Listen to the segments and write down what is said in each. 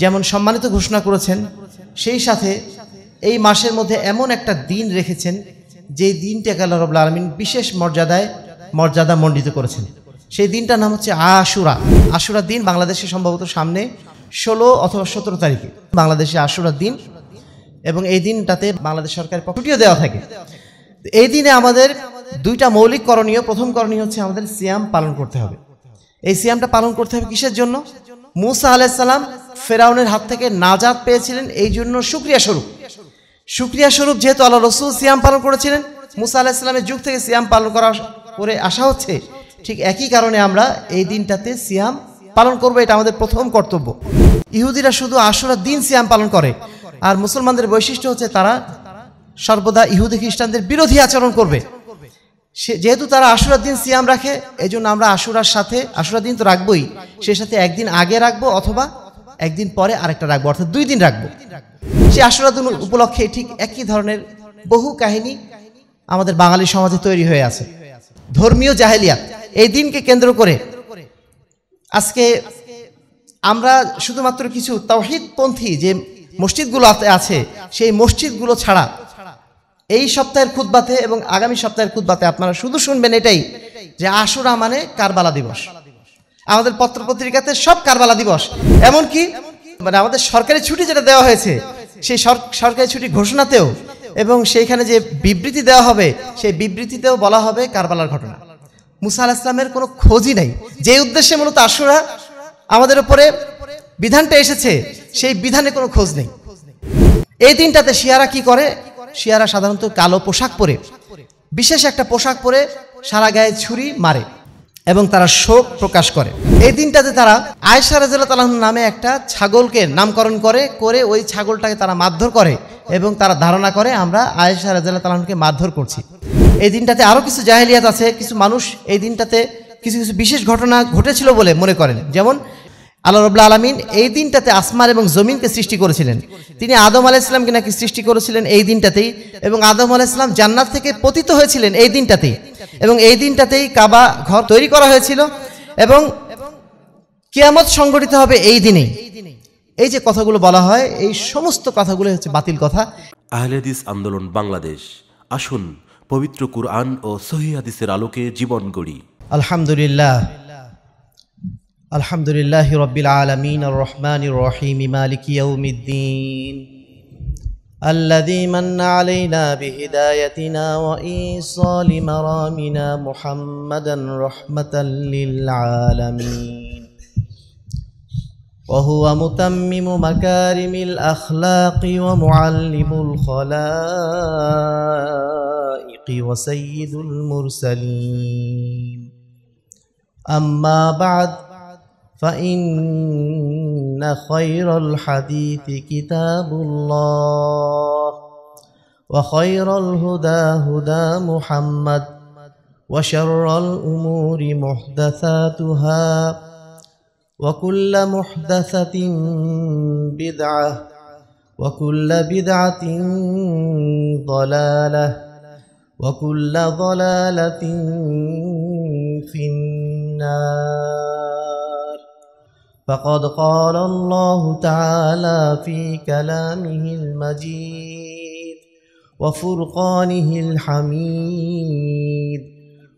যেমন সম্মানিত ঘোষণা করেছেন, সেই সাথে এই মাসের মধ্যে এমন একটা দিন রেখেছেন যে দিনটাকে আল্লাহ রবুল্লা আলমিন বিশেষ মর্যাদায় মর্যাদা মণ্ডিত করেছেন। সেই দিনটার নাম হচ্ছে আশুরা। আশুরা দিন বাংলাদেশে সম্ভবত সামনে ষোলো অথবা সতেরো তারিখে। বাংলাদেশে আশুরার দিন এবং এই দিনটাতে বাংলাদেশ সরকারের ছুটিও দেওয়া থাকে। এই দিনে আমাদের দুইটা মৌলিক করণীয়, প্রথম করণীয় হচ্ছে আমাদের সিয়াম পালন করতে হবে। এই সিয়ামটা পালন করতে হবে কিসের জন্য? মুসা আলাইসাল্লাম ফেরাউনের হাত থেকে নাজাদ পেয়েছিলেন, এই জন্য সুক্রিয়া স্বরূপ। সুক্রিয়া স্বরূপ যেহেতু আল্লাহ রসুল সিয়াম পালন করেছিলেন, মুসা আলাহিসাল্লামের যুগ থেকে সিয়াম পালন করা করে আসা হচ্ছে, ঠিক একই কারণে আমরা এই দিনটাতে সিয়াম পালন করব, এটা আমাদের প্রথম কর্তব্য। ইহুদিরা শুধু আশুরার দিন সিয়াম পালন করে, আর মুসলমানদের বৈশিষ্ট্য হচ্ছে তারা সর্বদা ইহুদি খ্রিস্টানদের বিরোধী আচরণ করবে। সে যেহেতু তারা আশুরার দিন সিয়াম রাখে এই আমরা আশুরার সাথে আশুরার দিন তো রাখবোই সেই সাথে একদিন আগে রাখব অথবা একদিন পরে আরেকটা রাখব, অর্থাৎ দুই দিন রাখব। সে আশুরার উপলক্ষে ঠিক একই ধরনের বহু কাহিনী আমাদের বাঙালি সমাজে তৈরি হয়ে আছে। ধর্মীয় জাহেলিয়াত, এই দিনকে কেন্দ্র করে আজকে আমরা শুধুমাত্র কিছু তৌহিদপন্থী যে মসজিদগুলো আছে, সেই মসজিদগুলো ছাড়া এই সপ্তাহের খুদ্বাতে এবং আগামী সপ্তাহের খুদ্বাতে আপনারা শুধু শুনবেন এটাই যে আশুরা মানে কারবালা দিবস। আমাদের পত্রপত্রিকাতে সব কারবালা দিবস। এমনকি মানে আমাদের সরকারি ছুটি যেটা দেওয়া হয়েছে, সেই সরকারি ছুটি ঘোষণাতেও এবং সেইখানে যে বিবৃতি দেওয়া হবে, সেই বিবৃতিতেও বলা হবে কারবালার ঘটনা। মুসা আল ইসলামের কোনো খোঁজই নেই। যে উদ্দেশ্যে মূলত আশুরা আমাদের উপরে বিধানটা এসেছে, সেই বিধানে কোনো খোঁজ নেই। এই দিনটাতে শিয়ারা কি করে? শিয়ারা সাধারণত কালো পোশাক পরে। বিশেষ একটা পোশাক পরে সারা গায়ে ছুরি মারে। এবং তারা শোক প্রকাশ করে। এই দিনটাতে তারা আয়সা রাজাল নামে একটা ছাগলকে নামকরণ করে করে ওই ছাগলটাকে তারা মারধর করে এবং তারা ধারণা করে আমরা আয়েশা রাজা তালাহকে মারধর করছি। এই দিনটাতে আরও কিছু জাহেলিয়াত আছে, কিছু মানুষ এই দিনটাতে কিছু কিছু বিশেষ ঘটনা ঘটেছিল বলে মনে করেন। যেমন আল্লাহ রবুল্লা আলমিন এই দিনটাতে আসমান এবং জমিনকে সৃষ্টি করেছিলেন। তিনি আদম আলাইসলামকে নাকি সৃষ্টি করেছিলেন এই দিনটাতেই এবং আদম আলাইসলাম জান্নাত থেকে পতিত হয়েছিলেন এই দিনটাতেই এবং এই দিনটাতেই কাবা ঘর তৈরি করা হয়েছিল এবং কিয়ামত সংগঠিত হবে এই দিনেই। এই যে কথাগুলো বলা হয় এই সমস্ত কথাগুলো হচ্ছে বাতিল কথা। আহলেদিস আন্দোলন বাংলাদেশ। আসুন পবিত্র কুরআন ও সহি হাদিসের আলোকে জীবন গড়ি। আলহামদুলিল্লাহ। الحمد لله رب العالمين الرحمن الرحيم مالك يوم الدين الذي من علينا بهدايتنا وإيصال مرامنا محمدا رحمة للعالمين وهو متمم مكارم الأخلاق ومعلم الخلائق وسيد المرسلين. أما بعد فإن خير الحديث كتاب الله وخير الهدى هدى محمد وشر الأمور محدثاتها وكل محدثة بدعة وكل بدعة ضلالة وكل ضلالة في النار. فقد قال الله تعالى في كلامه المجيد وفرقانه الحميد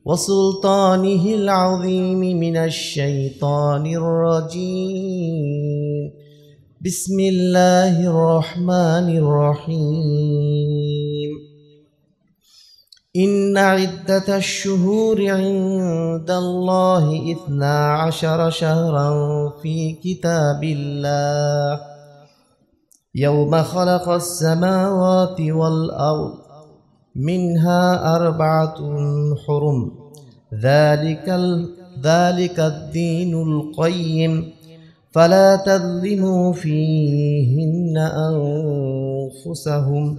وسلطانه العظيم من الشيطان الرجيم. بسم الله الرحمن الرحيم. إن عدة الشهور عند الله إثنا عشر شهرا في كتاب الله. يوم خلق السماوات والأرض منها أربعة حرم. ذلك. ذلك الدين القيم. فلا تظلموا فيهن أنفسهم.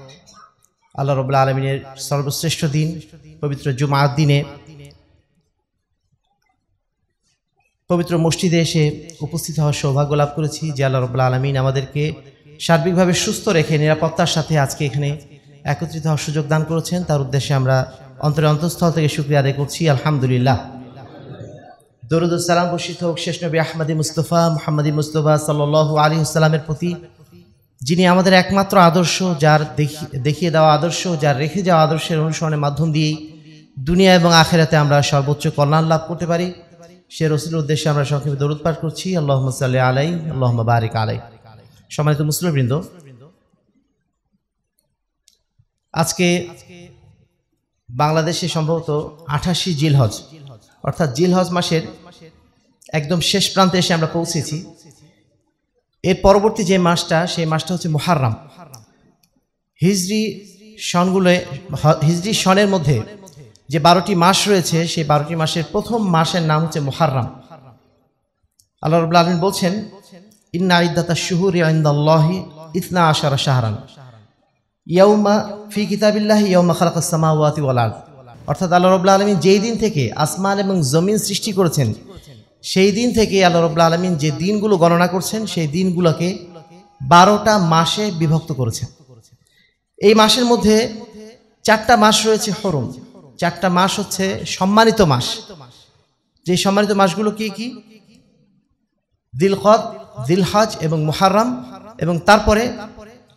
আল্লাহ রবুল্লা আলমিনের সর্বশ্রেষ্ঠ দিন, পবিত্র জুমার দিনে পবিত্র মসজিদে এসে উপস্থিত হওয়ার সৌভাগ্য লাভ করেছি যে আল্লাহ রবুল্লা আলমিন আমাদেরকে সার্বিকভাবে সুস্থ রেখে, নিরাপত্তার সাথে আজকে এখানে একত্রিত হওয়ার সুযোগ দান করেছেন। তার উদ্দেশ্যে আমরা অন্তরে অন্তঃস্থল থেকে শুক্রিয়া আদায় করছি। আলহামদুলিল্লাহ। দরুদ সালাম বর্ষিত হোক শেষ নবী আহমদি মুস্তফা, মোহাম্মদী মুস্তফা সাল আলী আসসালামের প্রতি। যিনি আমাদের একমাত্র আদর্শ, যার দেখি- দেখিয়ে দেওয়া আদর্শ, যার রেখে যাওয়া আদর্শের অনুসরণের মাধ্যম দিয়েই দুনিয়া এবং আখেরাতে আমরা সর্বোচ্চ কল্যাণ লাভ করতে পারি। সে রসুলের উদ্দেশ্যে আমরা সংক্ষেপে দরুদ পাঠ করছি। আল্লাহ সাল্লি আলাই আল্লাহ বারিক আলাই। সম্মানিত মুসলিমবৃন্দ, আজকে বাংলাদেশে সম্ভবত আঠাশি জিলহজ, অর্থাৎ জিলহজ মাসের একদম শেষ প্রান্তে এসে আমরা পৌঁছেছি। এর পরবর্তী যে মাসটা, সেই মাসটা হচ্ছে মুহাররাম। হিজরি সনগুলো হিজরি সনের মধ্যে যে বারোটি মাস রয়েছে, সেই বারোটি মাসের প্রথম মাসের নাম হচ্ছে মুহাররাম। আল্লাহ রবুল্লা আলমিন বলছেন, ইন্না ইদ্দাতা শুহুর ইন্দাল্লাহি ইতনা আশারা শাহরান। ইয়াউমা ফি কিতাবিল্লাহি ইয়াউমা খালাকাস সামাওয়াতি ওয়াল অর্থাৎ আল্লাহ রাব্বুল আলামিন যেই দিন থেকে আসমান এবং জমিন সৃষ্টি করেছেন সেই দিন থেকে আল্লাহ রাব্বুল আলামিন যে দিনগুলো গণনা করছেন, সেই দিনগুলোকে বারোটা মাসে বিভক্ত করেছেন। এই মাসের মধ্যে চারটা মাস রয়েছে হরম। চারটা মাস হচ্ছে সম্মানিত মাস। যে সম্মানিত মাসগুলো কি কি? দিলকদ, দিলহজ এবং মুহাররম এবং তারপরে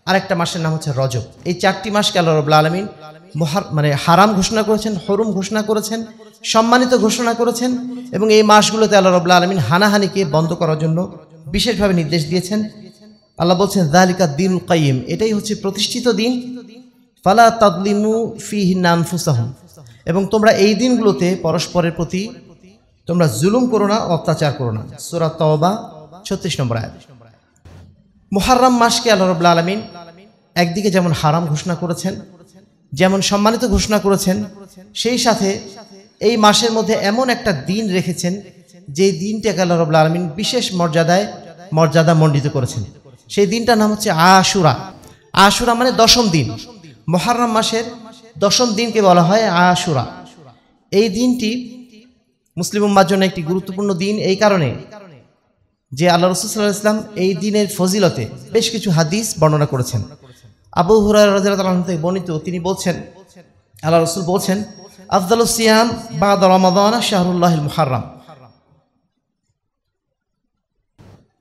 আরেকটা মাসের নাম হচ্ছে রজব। এই চারটি মাসকে আল্লাহ রবুল্লা আলমিন মহার মানে হারাম ঘোষণা করেছেন, হরুম ঘোষণা করেছেন, সম্মানিত ঘোষণা করেছেন এবং এই মাসগুলোতে আল্লাহ রবুল্লা আলমিন হানাহানিকে বন্ধ করার জন্য বিশেষভাবে নির্দেশ দিয়েছেন। আল্লাহ বলছেন দালিকা দিন কাইম এটাই হচ্ছে প্রতিষ্ঠিত দিন। ফালা তাদলিমু ফিহিন্না আনফুসাহুম। এবং তোমরা এই দিনগুলোতে পরস্পরের প্রতি তোমরা জুলুম করো না, অত্যাচার করো না। সুরা তওবা, ছত্রিশ নম্বর আয়াত। মুহাররাম মাসকে আল্লাহ রবুল্লা আলমিন একদিকে যেমন হারাম ঘোষণা করেছেন যেমন সম্মানিত ঘোষণা করেছেন, সেই সাথে এই মাসের মধ্যে এমন একটা দিন রেখেছেন যে দিনটাকে আল্লাহ রবুল্লা আলমিন বিশেষ মর্যাদায় মর্যাদা মণ্ডিত করেছেন। সেই দিনটার নাম হচ্ছে আশুরা। আশুরা মানে দশম দিন। মহারম মাসের দশম দিনকে বলা হয় আশুরা। এই দিনটি মুসলিম উম্মার জন্য একটি গুরুত্বপূর্ণ দিন এই কারণে যে আল্লাহ রসুল সাল্লাহ ইসলাম এই দিনের ফজিলতে বেশ কিছু হাদিস বর্ণনা করেছেন। আবু হুরার থেকে বর্ণিত, তিনি বলছেন, আল্লাহ রসুল বলছেন আফদাল সিয়াম বাদ রমাদানা শাহরুল্লাহ মুহাররাম।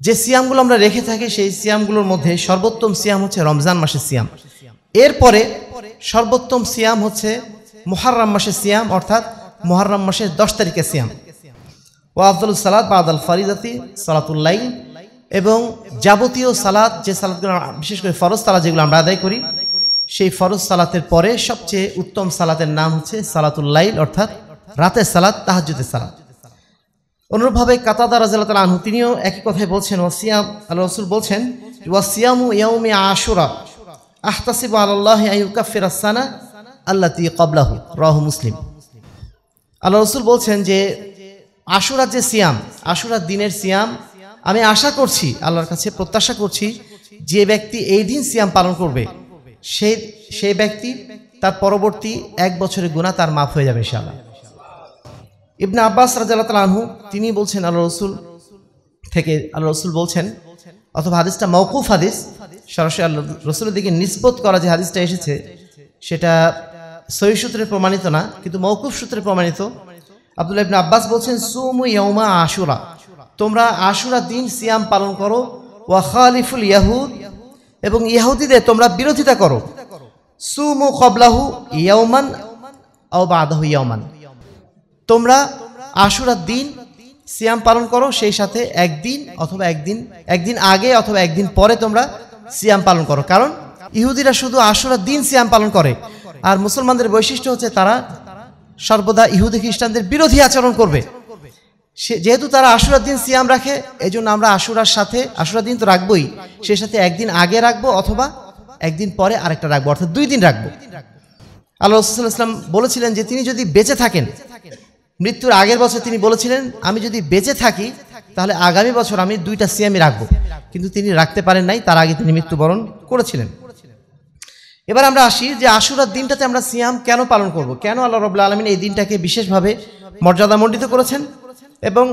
যে সিয়ামগুলো আমরা রেখে থাকি, সেই সিয়ামগুলোর মধ্যে সর্বোত্তম সিয়াম হচ্ছে রমজান মাসের সিয়াম। এরপরে সর্বোত্তম সিয়াম হচ্ছে মুহাররাম মাসের সিয়াম, অর্থাৎ মুহাররাম মাসের দশ তারিখের সিয়াম। ও আফদুল সালাদ বা আদাল ফারিদাতি সালাতুল্লাই এবং যাবতীয় সালাদ যে সালাদগুলো বিশেষ করে ফরজ সালাদ যেগুলো আমরা আদায় করি, সেই ফরজ সালাতের পরে সবচেয়ে উত্তম সালাতের নাম হচ্ছে সালাতুল্লাইল অর্থাৎ রাতের সালাদ তাহাজুদের সালাদ অনুরূপভাবে কাতাদা রাজাল আনহু, তিনিও একই কথাই বলছেন, ওয়াসিয়াম আল্লাহ রসুল বলছেন, ওয়াসিয়ামু ইয়াউমি আশুরা, আহতাসিব আল্লাহ আইউকাফির আসানা আল্লাহ তি কবলাহু রাহু মুসলিম। আল্লাহ রসুল বলছেন যে, আশুরার যে সিয়াম, আশুরার দিনের সিয়াম আমি আশা করছি, আল্লাহর কাছে প্রত্যাশা করছি, যে ব্যক্তি এই দিন সিয়াম পালন করবে সেই সেই ব্যক্তি তার পরবর্তী এক বছরের গুণা তার মাফ হয়ে যাবে ইনশাআল্লাহ। ইবনে আব্বাস রাজাল্লাহ আনহু, তিনি বলছেন আল্লাহ রসুল থেকে আল্লাহ রসুল বলছেন, অথবা হাদিসটা মৌকুফ হাদিস, সরাসরি আল্লাহ রসুলের দিকে নিষ্পত করা যে হাদিসটা এসেছে, সেটা সহি সূত্রে প্রমাণিত না, কিন্তু মৌকুফ সূত্রে প্রমাণিত। আব্দুল্লাহ ইবনে আব্বাস বলছেন, সুমু ইয়ৌমা আশুরা। তোমরা আশুরা দিন সিয়াম পালন করো, ওয়া খালিফুল ইয়াহুদ, এবং ইহুদিদের তোমরা বিরোধিতা করো। সুমু কবলাহু ইয়ৌমান ও বাদাহু ইয়ৌমান তোমরা আশুরার দিন সিয়াম পালন করো, সেই সাথে একদিন অথবা একদিন একদিন আগে অথবা একদিন পরে তোমরা সিয়াম পালন করো। কারণ ইহুদিরা শুধু আশুরার দিন সিয়াম পালন করে। আর মুসলমানদের বৈশিষ্ট্য হচ্ছে তারা সর্বদা ইহুদি খ্রিস্টানদের বিরোধী আচরণ করবে। সে যেহেতু তারা আশুরার দিন সিয়াম রাখে এই জন্য আমরা আশুরার সাথে, আশুরার দিন তো রাখবোই। সে সাথে একদিন আগে রাখব অথবা একদিন পরে আরেকটা রাখব, অর্থাৎ দুই দিন রাখব। আল্লাহ রসুল ইসলাম বলেছিলেন যে তিনি যদি বেঁচে থাকেন, মৃত্যুর আগের বছর তিনি বলেছিলেন, আমি যদি বেঁচে থাকি, তাহলে আগামী বছর আমি দুইটা সিয়ামই রাখব। কিন্তু তিনি রাখতে পারেন নাই, তার আগে তিনি মৃত্যুবরণ করেছিলেন। এবার আমরা আসি যে আশুরার দিনটাতে আমরা সিয়াম কেন পালন করব? কেন আল্লাহ রবুল্লা আলমিন এই দিনটাকে বিশেষভাবে মর্যাদা মর্যাদামণ্ডিত করেছেন? এবং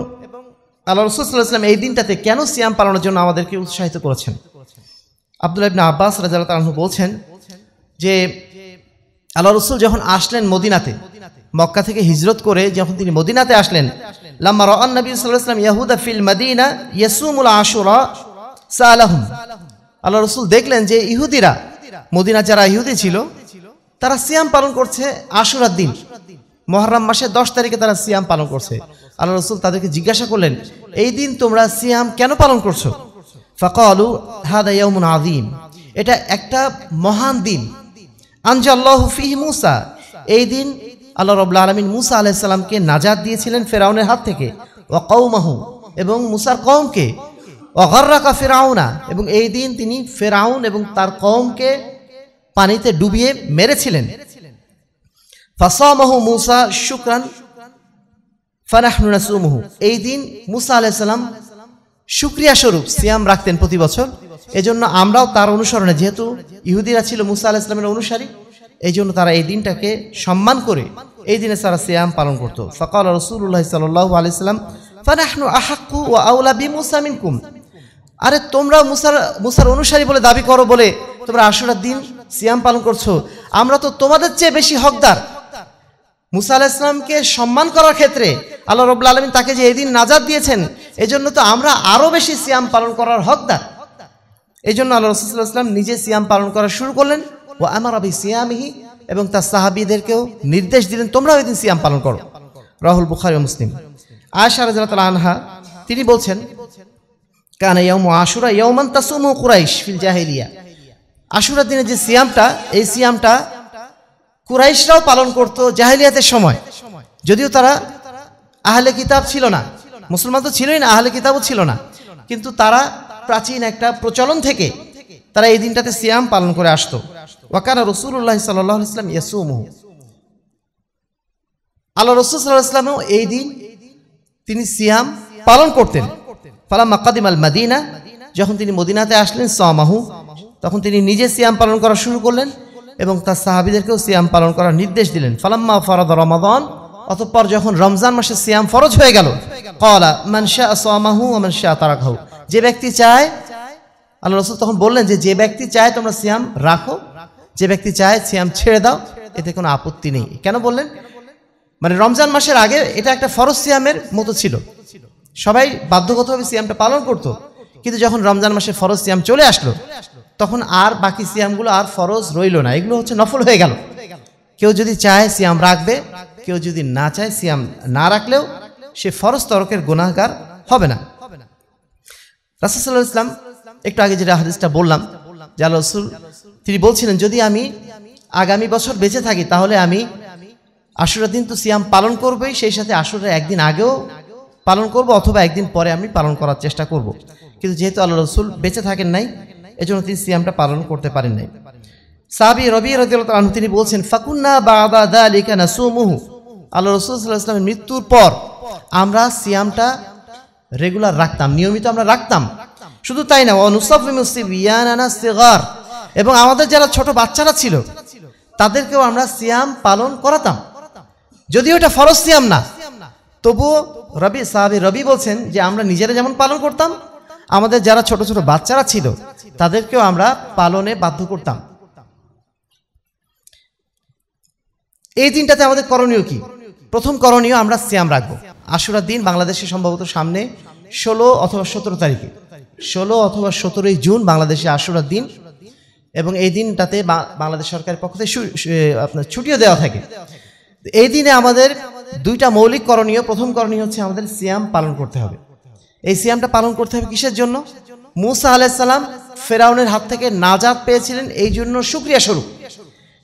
আল্লাহ রসুলাম এই দিনটাতে কেন সিয়াম পালনের জন্য আমাদেরকে উৎসাহিত করেছেন? আবদুল্লাহ আব্বাস রাজা তালু বলছেন যে আল্লাহ রসুল যখন আসলেন মদিনাতে, মক্কা থেকে হিজরত করে যখন তিনি মদিনাতে আসলেন, লাম্মা রআন নবী সাল্লাল্লাহু ইয়াহুদা ফিল মদিনা ইয়াসুমুল আশুরা সালাহুম। আল্লাহ রসুল দেখলেন যে ইহুদিরা মদিনা যারা ইহুদি ছিল, তারা সিয়াম পালন করছে আশুরার দিন। মহরম মাসের দশ তারিখে তারা সিয়াম পালন করছে। আল্লাহ রসুল তাদেরকে জিজ্ঞাসা করলেন, এই দিন তোমরা সিয়াম কেন পালন করছ? ফাকালু, হাদা ইয়াউমুন আযীম। এটা একটা মহান দিন। আনজাল্লাহু ফিহি মুসা। এই দিন আল্লাহ রাব্বুল আলামিন মুসা আলাইহিস নাজাদ দিয়েছিলেন ফেরাউনের হাত থেকে। ওয়া কওমাহু, এবং মুসার কওমকে। ওয়া গাররাকা ফিরাউনা, এবং এই দিন তিনি ফেরাউন এবং তার কওমকে পানিতে ডুবিয়ে মেরেছিলেন। ফাসামাহু মুসা শুকরান ফানাহনু নাসুমুহু। এই দিন মুসা আলাইহিস সালাম শুক্রিয়া স্বরূপ সিয়াম রাখতেন প্রতি বছর। এজন্য আমরাও তার অনুসরণে, যেহেতু ইহুদিরা ছিল মুসা আলাহ ইসলামের অনুসারী এই জন্য তারা এই দিনটাকে সম্মান করে এই দিনে তারা সিয়াম পালন করতো। ফকাল রসুল্লাহ সাল্লাহ আলাইসাল্লাম ফানাহনু আহাক্কু ও আউলা বি মুসা কুম আরে তোমরা মুসার মুসার অনুসারী বলে দাবি করো বলে তোমরা আশুরার দিন সিয়াম পালন করছ। আমরা তো তোমাদের চেয়ে বেশি হকদার। মুসা আলাহ ইসলামকে সম্মান করার ক্ষেত্রে আল্লাহ রবুল্লা আলমিন তাকে যে এদিন নাজাদ দিয়েছেন এই জন্য তো আমরা আরও বেশি সিয়াম পালন করার হকদার। এই জন্য আল্লাহ রসুল্লাহাম নিজে সিয়াম পালন করা শুরু করলেন ও আমার আবি সিয়ামিহি এবং তার সাহাবিদেরকেও নির্দেশ দিলেন তোমরা ওই দিন সিয়াম পালন করো। রাহুল বুখারি মুসলিম। আয়সা রাজাল আনহা, তিনি বলছেন, কানা ইয়ম আশুরা ইয়মান তাসুম কুরাইশ ফিল জাহেলিয়া। আশুরার দিনে যে সিয়ামটা, এই সিয়ামটা কুরাইশরাও পালন করত জাহেলিয়াতের সময়। যদিও তারা আহলে কিতাব ছিল না। মুসলমান তো ছিলই না, আহলে কিতাবও ছিল না। কিন্তু তারা প্রাচীন একটা প্রচলন থেকে তারা এই দিনটাতে সিয়াম পালন করে আসতো। ওয়াকানা রসুল্লাহ সাল্লাহ ইসলাম ইয়াসুমহু। আল্লাহ রসুল সাল্লাহ ইসলামও এই দিন তিনি সিয়াম পালন করতেন। ফালাম মাকাদিম আল মাদিনা, যখন তিনি মদিনাতে আসলেন, সামাহু, তখন তিনি নিজে সিয়াম পালন করা শুরু করলেন। এবং তার সাহাবিদেরকেও সিয়াম পালন করার নির্দেশ দিলেন। ফালাম্মা ফরাদ রমাদান, অতঃপর যখন রমজান মাসে সিয়াম ফরজ হয়ে গেল কলা মানশা সামাহু মানশা তারাকাহু যে ব্যক্তি চায়, আল্লাহ রসুল তখন বললেন যে যে ব্যক্তি চায় তোমরা সিয়াম রাখো, যে ব্যক্তি চায় সিয়াম ছেড়ে দাও, এতে কোনো আপত্তি নেই। কেন বললেন? মানে রমজান মাসের আগে এটা একটা ফরজ সিয়ামের মতো ছিল। সবাই বাধ্যগতভাবে সিয়ামটা পালন করত। কিন্তু যখন রমজান মাসে ফরজ সিয়াম চলে আসলো তখন আর বাকি সিয়ামগুলো আর ফরজ রইল না। এগুলো হচ্ছে নফল হয়ে গেল। কেউ যদি চায় সিয়াম রাখবে, কেউ যদি না চায় সিয়াম না রাখলেও সে ফরজ তরকের গুণাগার হবে না। রাসুসাল্লাহ ইসলাম একটু আগে যেটা হাদিসটা বললাম, যে রসুল, তিনি বলছিলেন, যদি আমি আগামী বছর বেঁচে থাকি, তাহলে আমি আশুরার দিন তো সিয়াম পালন করবই, সেই সাথে আশুরের একদিন আগেও পালন করব, অথবা একদিন পরে আমি পালন করার চেষ্টা করব। কিন্তু যেহেতু আল্লাহ রসুল বেঁচে থাকেন নাই এজন্য তিনি সিয়ামটা পালন করতে পারেন নাই। সাবি রবি রদিয়াল তিনি বলছেন, ফাকুন্না বাদা দা লিখা না সুমুহু আল্লাহ রসুল ইসলামের মৃত্যুর পর আমরা সিয়ামটা রেগুলার রাখতাম, নিয়মিত আমরা রাখতাম। শুধু তাই না অনুসফিমার এবং আমাদের যারা ছোট বাচ্চারা ছিল, তাদেরকেও আমরা সিয়াম পালন করাতাম। যদিও এটা ফরজ সিয়াম না, তবুও রবি, সাহাবি রবি বলছেন যে, আমরা নিজেরা যেমন পালন করতাম আমাদের যারা ছোট ছোট বাচ্চারা ছিল, তাদেরকেও আমরা পালনে বাধ্য করতাম। এই দিনটাতে আমাদের করণীয় কি? প্রথম করণীয় আমরা সিয়াম রাখব। আশুরার দিন বাংলাদেশে সম্ভবত সামনে ষোলো অথবা সতেরো তারিখে। ষোলো অথবা সতেরোই জুন বাংলাদেশে আশুরার দিন এবং এই দিনটাতে বাংলাদেশ সরকারের পক্ষ থেকে আপনার ছুটিও দেওয়া থাকে। এই দিনে আমাদের দুইটা মৌলিক করণীয়, প্রথম করণীয় হচ্ছে আমাদের সিয়াম পালন করতে হবে। এই সিয়ামটা পালন করতে হবে কিসের জন্য? মুসা আলাইসাল্লাম ফেরাউনের হাত থেকে নাজাদ পেয়েছিলেন, এই জন্য সুক্রিয়া স্বরূপ।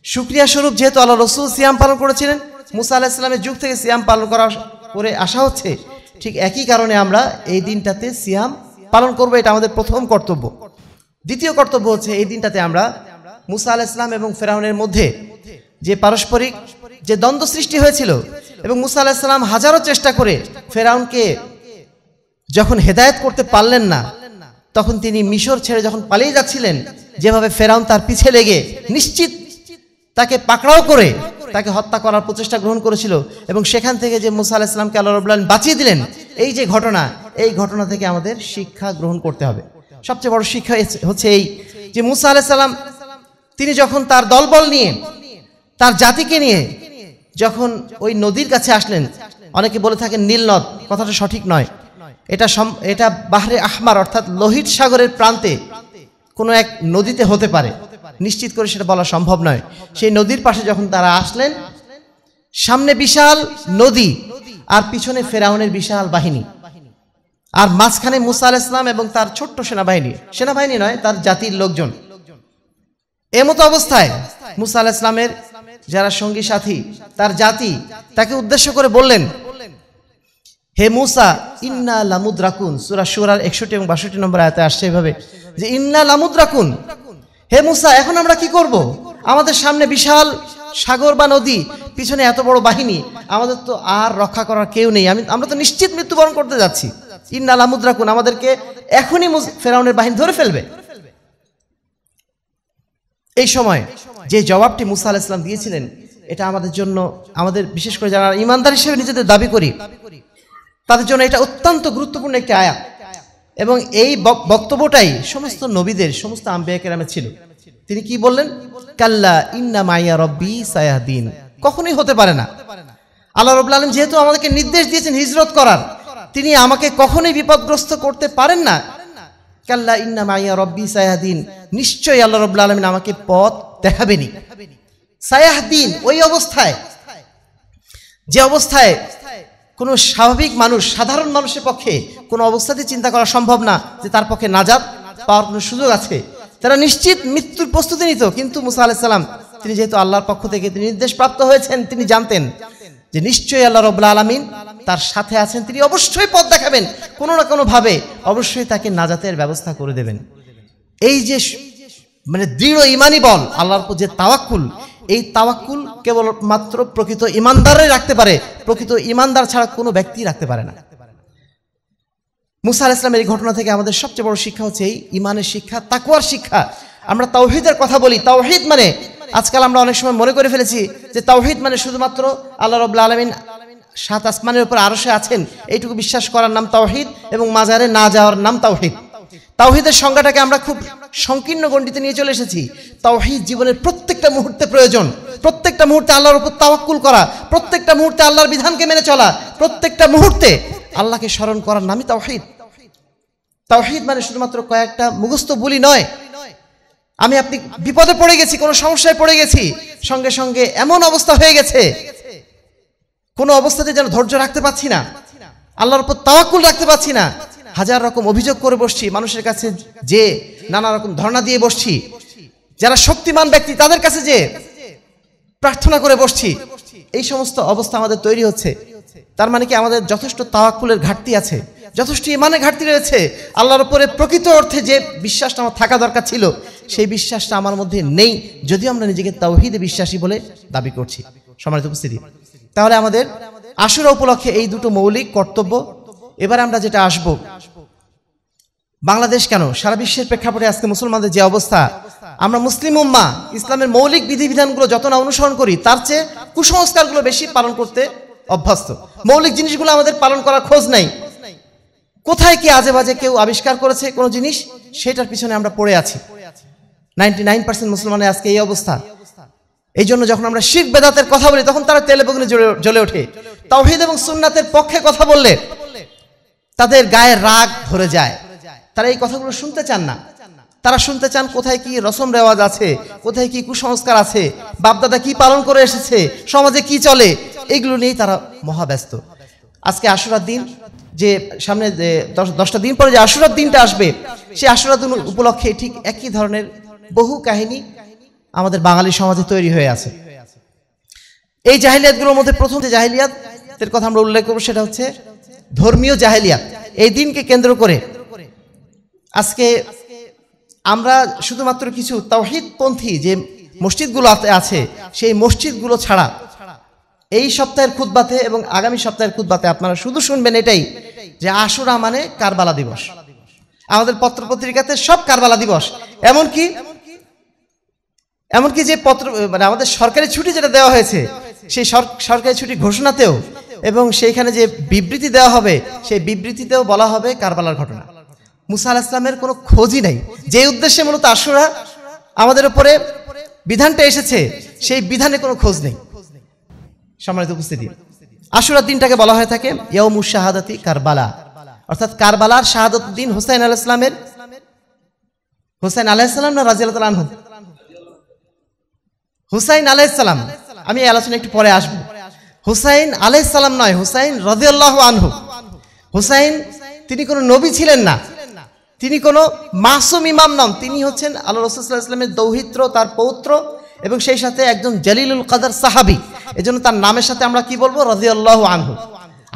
সুক্রিয়া স্বরূপ যেহেতু আল্লাহ রসুল সিয়াম পালন করেছিলেন, মুসা আলাহিসাল্লামের যুগ থেকে সিয়াম পালন করা করে আসা হচ্ছে। ঠিক একই কারণে আমরা এই দিনটাতে সিয়াম পালন করব, এটা আমাদের প্রথম কর্তব্য। দ্বিতীয় কর্তব্য হচ্ছে এই দিনটাতে আমরা মুসা আলাহ ইসলাম এবং ফেরাউনের মধ্যে যে পারস্পরিক যে দ্বন্দ্ব সৃষ্টি হয়েছিল এবং মুসা আলাহিসাল্লাম হাজারো চেষ্টা করে ফেরাউনকে যখন হেদায়েত করতে পারলেন না, তখন তিনি মিশর ছেড়ে যখন পালিয়ে যাচ্ছিলেন, যেভাবে ফেরাউন তার পিছে লেগে নিশ্চিত তাকে পাকড়াও করে তাকে হত্যা করার প্রচেষ্টা গ্রহণ করেছিল এবং সেখান থেকে যে মুসা আলাহিসামকে আল্লাহ রবুল্লাহ বাঁচিয়ে দিলেন, এই যে ঘটনা, এই ঘটনা থেকে আমাদের শিক্ষা গ্রহণ করতে হবে। সবচেয়ে বড় শিক্ষা হচ্ছে এই যে মুসা আলাহিসাল্লাম তিনি যখন তার দলবল নিয়ে, তার জাতিকে নিয়ে যখন ওই নদীর কাছে আসলেন, অনেকে বলে থাকেন নীল নদ, কথাটা সঠিক নয়। এটা এটা বাহরে আহমার, অর্থাৎ লোহিত সাগরের প্রান্তে কোনো এক নদীতে হতে পারে। নিশ্চিত করে সেটা বলা সম্ভব নয়। সেই নদীর পাশে যখন তারা আসলেন, সামনে বিশাল নদী আর পিছনে ফেরাউনের বিশাল বাহিনী। আর মাঝখানে মুসা আল ইসলাম এবং তার ছোট্ট সেনাবাহিনী। সেনাবাহিনী নয়, তার জাতির লোকজন। এমতো অবস্থায় মুসা আল ইসলামের যারা সঙ্গী সাথী, তার জাতি তাকে উদ্দেশ্য করে বললেন হে মুসা, ইন্না লামুদ রাকুন সুরা সুরার একষট্টি এবং বাষট্টি নম্বর আয়তে আসছে এভাবে, যে, ইন্না লামুদ রাকুন হে মুসা, এখন আমরা কি করব? আমাদের সামনে বিশাল সাগর বা নদী, পিছনে এত বড় বাহিনী, আমাদের তো আর রক্ষা করার কেউ নেই। আমি, আমরা তো নিশ্চিত মৃত্যুবরণ করতে যাচ্ছি। ইন্না লামুদ রাকুন আমাদেরকে এখনই ফেরাউনের বাহিনী ধরে ফেলবে। এই সময় যে জবাবটি মুসা আলাহ ইসলাম দিয়েছিলেন, এটা আমাদের জন্য, আমাদের, বিশেষ করে যারা ইমানদার হিসেবে নিজেদের দাবি করি তাদের জন্য এটা অত্যন্ত গুরুত্বপূর্ণ একটি আয়াত। এবং এই বক্তব্যটাই সমস্ত নবীদের, সমস্ত আম্বিয়া কেরামে ছিল। তিনি কি বললেন? কাল্লা ইন্না মাইয়া রব্বি সায়াদিন কখনোই হতে পারে না। আল্লাহ রবুল আলম যেহেতু আমাদেরকে নির্দেশ দিয়েছেন হিজরত করার, তিনি আমাকে কখনোই বিপদগ্রস্ত করতে পারেন না। কাল্লা ইন্না মাইয়া রব্বি সায়াদিন নিশ্চয়ই আল্লাহ রবুল্লা আলমিন আমাকে পথ দেখাবেনি সায়াহদিন, ওই অবস্থায়। যে অবস্থায় কোনো স্বাভাবিক মানুষ, সাধারণ মানুষের পক্ষে কোনো অবস্থাতে চিন্তা করা সম্ভব না যে তার পক্ষে নাজাদ পাওয়ার কোনো সুযোগ আছে। তারা নিশ্চিত মৃত্যুর প্রস্তুতি নিত, কিন্তু মুসা আলাইসাল্লাম তিনি যেহেতু আল্লাহর পক্ষ থেকে তিনি নির্দেশ প্রাপ্ত হয়েছেন, তিনি জানতেন যে নিশ্চয়ই আল্লাহ রবুল্লা আলমিন তার সাথে আছেন, তিনি অবশ্যই পথ দেখাবেন, কোনো না কোনোভাবে অবশ্যই তাকে নাজাতের ব্যবস্থা করে দেবেন। এই যে মানে দৃঢ় ইমানি বল, আল্লাহর যে তাওয়াক্কুল এই তাওয়াক্কুল কেবল মাত্র প্রকৃত ইমানদারই রাখতে পারে, প্রকৃত ইমানদার ছাড়া কোনো ব্যক্তি রাখতে পারে না। মুসা আল ইসলামের এই ঘটনা থেকে আমাদের সবচেয়ে বড় শিক্ষা হচ্ছে এই ইমানের শিক্ষা তাকুয়ার শিক্ষা। আমরা তাওহিদের কথা বলি। তাওহিদ মানে আজকাল আমরা অনেক সময় মনে করে ফেলেছি যে তাওহিদ মানে শুধুমাত্র আল্লাহ রবুল্লা আলমিন সাত আসমানের উপর আরশে আছেন। এইটুকু বিশ্বাস করার নাম তাওহিদ এবং মাজারে না যাওয়ার নাম তাওহিদ। তাওহিদের সংজ্ঞাটাকে আমরা খুব সংকীর্ণ গণ্ডিতে নিয়ে চলে এসেছি। তাওহিদ জীবনের প্রত্যেকটা মুহূর্তে প্রয়োজন। প্রত্যেকটা মুহূর্তে আল্লাহর উপর তাওয়াক্কুল করা। প্রত্যেকটা মুহূর্তে আল্লাহর বিধানকে মেনে চলা। প্রত্যেকটা মুহূর্তে আল্লাহকে স্মরণ করার নামই তাওহিদ। তাওহিদ মানে শুধুমাত্র কয়েকটা মুখস্থ বলি নয়। আমি আপনি বিপদে পড়ে গেছি, কোনো সমস্যায় পড়ে গেছি, সঙ্গে সঙ্গে এমন অবস্থা হয়ে গেছে। কোনো অবস্থাতে যেন ধৈর্য রাখতে পারছি না। আল্লাহর উপর তাওয়াক্কুল রাখতে পারছি না। হাজার রকম অভিযোগ করে বসছি, মানুষের কাছে যে নানা রকম ধর্ণা দিয়ে বসছি, যারা শক্তিমান ব্যক্তি, তাদের কাছে যে প্রার্থনা করে বসছি, এই সমস্ত অবস্থা আমাদের তৈরি হচ্ছে। তার মানে কি আমাদের যথেষ্ট তাওয়াক্কুলের ঘাটতি আছে, যথেষ্ট ইমানের ঘাটতি রয়েছে। আল্লাহর উপরে প্রকৃত অর্থে যে বিশ্বাসটা আমার থাকা দরকার ছিল, সেই বিশ্বাসটা আমার মধ্যে নেই, যদিও আমরা নিজেকে তাওহিদে বিশ্বাসী বলে দাবি করছি। সম্মানিত উপস্থিতি, তাহলে আমাদের আশুরা উপলক্ষে এই দুটো মৌলিক কর্তব্য, এবার আমরা যেটা আসব বাংলাদেশ কেন? সারা বিশ্বের প্রেক্ষাপটে আজকে মুসলমানদের যে অবস্থা, আমরা মুসলিম উম্মা, ইসলামের মৌলিক বিধিবিধানগুলো যত না অনুসরণ করি, তার চেয়ে কুসংস্কারগুলো বেশি পালন করতে অভ্যস্ত। মৌলিক জিনিসগুলো আমাদের পালন করার খোঁজ নাই। কোথায় কি আজে বাজে কেউ আবিষ্কার করেছে কোনো জিনিস, সেটার পিছনে আমরা পড়ে আছি। নাইনটি নাইন পার্সেন্ট মুসলমানের আজকে এই অবস্থা। এই জন্য যখন আমরা শিখ বেদাতের কথা বলি, তখন তারা তেলে বগুনে জ্বলে ওঠে। তাওহিদ এবং সুন্নাতের পক্ষে কথা বললে, তাদের গায়ে রাগ ধরে যায়। তারা এই কথাগুলো শুনতে চান না। তারা শুনতে চান, কোথায় কি রসম রেওয়াজ আছে, কোথায় কি কুসংস্কার আছে, বাপদাদা কি পালন করে এসেছে, সমাজে কি চলে, এগুলো নিয়েই তারা মহাব্যস্ত। আজকে আশুরার দিন, যে সামনে যে দশটা দিন পরে যে আশুরার দিনটা আসবে, সেই আশুরার দিন উপলক্ষে ঠিক একই ধরনের বহু কাহিনী আমাদের বাঙালি সমাজে তৈরি হয়ে আছে। এই জাহিলিয়াতগুলোর মধ্যে প্রথম যে জাহিলিয়াতের কথা আমরা উল্লেখ করব, সেটা হচ্ছে ধর্মীয় জাহেলিয়াত। এই দিনকে কেন্দ্র করে আজকে আমরা শুধুমাত্র কিছু তাওহিদপন্থী যে মসজিদগুলো আছে, সেই মসজিদগুলো ছাড়া এই সপ্তাহের খুতবাতে এবং আগামী সপ্তাহের খুতবাতে আপনারা শুধু শুনবেন এটাই যে আশুরা মানে কারবালা দিবস। আমাদের পত্রপত্রিকাতে সব কারবালা দিবস। এমনকি এমনকি যে পত্র মানে আমাদের সরকারি ছুটি যেটা দেওয়া হয়েছে, সেই সরকারি ছুটি ঘোষণাতেও এবং সেইখানে যে বিবৃতি দেওয়া হবে, সেই বিবৃতিতেও বলা হবে কারবালার ঘটনা। মুসা আল ইসলামের কোনো খোঁজই নাই। যে উদ্দেশ্যে মূলত আশুরা আমাদের উপরে বিধানটা এসেছে, সেই বিধানে কোনো খোঁজ নেই। সম্মানিত উপস্থিতি, আশুরার দিনটাকে বলা হয়ে থাকে ইয়মুস শাহাদাতি কারবালা। অর্থাৎ কারবালার শাহাদত দিন হুসাইন আলাহ ইসলামের হুসাইন আলাহ ইসলাম না রাজিয়াল আনহু হুসাইন আলাইসালাম আমি আলোচনা একটু পরে আসব। হুসাইন আলাইসালাম নয়, হুসাইন রদিয়াল্লাহ আনহু। হুসাইন, তিনি কোনো নবী ছিলেন না। তিনি কোনো মাসুম ইমাম নন। তিনি হচ্ছেন আল্লাহ রসুল্লাহ ইসলামের দৌহিত্র, তার পৌত্র এবং সেই সাথে একজন জলিলুল কাদার সাহাবি। এজন্য তার নামের সাথে আমরা কি বলব? রদিয়াল্লাহ আনহু।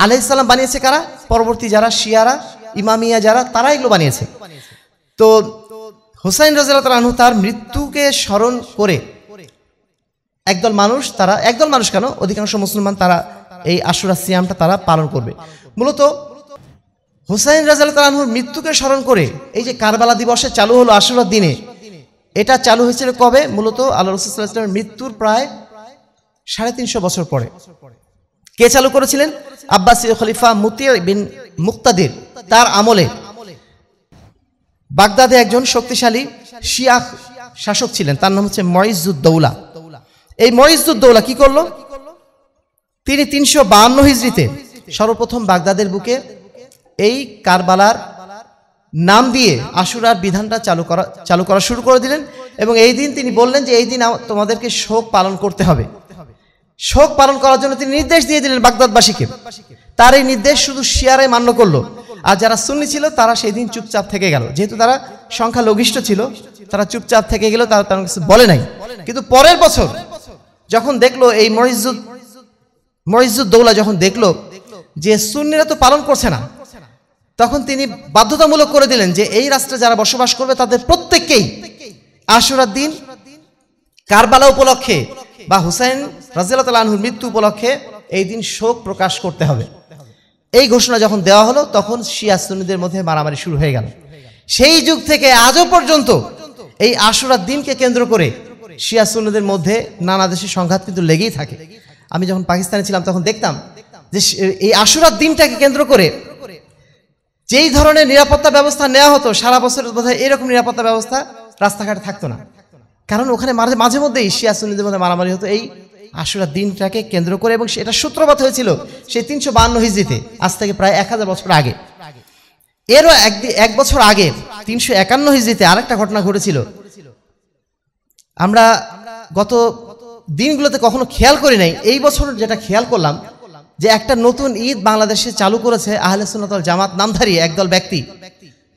আলাইসাল্লাম বানিয়েছে কারা? পরবর্তী যারা শিয়ারা, ইমামিয়া যারা তারা এগুলো বানিয়েছে। তো হুসাইন রাজিয়াল আনহু তার মৃত্যুকে স্মরণ করে একদল মানুষ তারা, একদল মানুষ কেন? অধিকাংশ মুসলমান তারা এই আশুরা সিয়ামটা তারা পালন করবে। মূলত হুসাইন রাজাল তালাহুর মৃত্যুকে স্মরণ করে এই যে কারবালা দিবসে চালু হলো আশুরার দিনে, এটা চালু হয়েছিল কবে? মূলত আল্লাহ রসুল্লাহ ইসলামের মৃত্যুর প্রায় সাড়ে তিনশো বছর পরে। কে চালু করেছিলেন? আব্বাসী খলিফা মুতি বিন মুক্তাদির। তার আমলে বাগদাদে একজন শক্তিশালী শিয়া শাসক ছিলেন, তার নাম হচ্ছে মরিজুদ্দৌলা এই মরিজুদ্দৌলা কি করল? তিনি তিনশো বাহান্ন হিজড়িতে সর্বপ্রথম বাগদাদের বুকে এই কারবালার নাম দিয়ে আশুরার বিধানটা চালু করা চালু করা শুরু করে দিলেন এবং এই দিন তিনি বললেন যে এই দিন তোমাদেরকে শোক পালন করতে হবে। শোক পালন করার জন্য তিনি নির্দেশ দিয়ে দিলেন বাগদাদবাসীকে। তার এই নির্দেশ শুধু শিয়ারাই মান্য করল। আর যারা সুন্নি ছিল, তারা সেই দিন চুপচাপ থেকে গেল। যেহেতু তারা সংখ্যা লঘিষ্ঠ ছিল, তারা চুপচাপ থেকে গেল তারা তার কিছু বলে নাই। কিন্তু পরের বছর যখন দেখল এই মরিজুদ মরিজুদ্দৌলা যখন দেখল যে সুন্নিরা তো পালন করছে না তখন তিনি বাধ্যতামূলক করে দিলেন যে এই রাষ্ট্রে যারা বসবাস করবে তাদের প্রত্যেককেই আশুরার দিন কারবালা উপলক্ষে বা হুসাইন রাজিয়াল আনহুর মৃত্যু উপলক্ষে এই দিন শোক প্রকাশ করতে হবে। এই ঘোষণা যখন দেওয়া হলো, তখন শিয়া সুন্নিদের মধ্যে মারামারি শুরু হয়ে গেল। সেই যুগ থেকে আজও পর্যন্ত এই আশুরার দিনকে কেন্দ্র করে শিয়া সুন্নিদের মধ্যে নানা দেশের সংঘাত কিন্তু লেগেই থাকে। আমি যখন পাকিস্তানে ছিলাম, তখন দেখতাম যে এই আশুরার দিনটাকে কেন্দ্র করে যেই ধরনের নিরাপত্তা ব্যবস্থা নেওয়া হতো, সারা বছর বোধহয় এরকম নিরাপত্তা ব্যবস্থা রাস্তাঘাটে থাকতো না। কারণ ওখানে মাঝে মাঝে মধ্যেই শিয়া সুন্নিদের মধ্যে মারামারি হতো। এই আশুরার দিনটাকে কেন্দ্র করে এবং সেটা সূত্রপাত হয়েছিল সেই তিনশো বান্ন হিজড়িতে, আজ থেকে প্রায় এক হাজার বছর আগে। এরও এক বছর আগে তিনশো একান্ন হিজড়িতে আরেকটা ঘটনা ঘটেছিল। আমরা গত দিনগুলোতে কখনো খেয়াল করি নাই। এই বছর যেটা খেয়াল করলাম যে একটা নতুন ঈদ বাংলাদেশে চালু করেছে আহলে সুন্নাতল জামাত নামধারী একদল ব্যক্তি,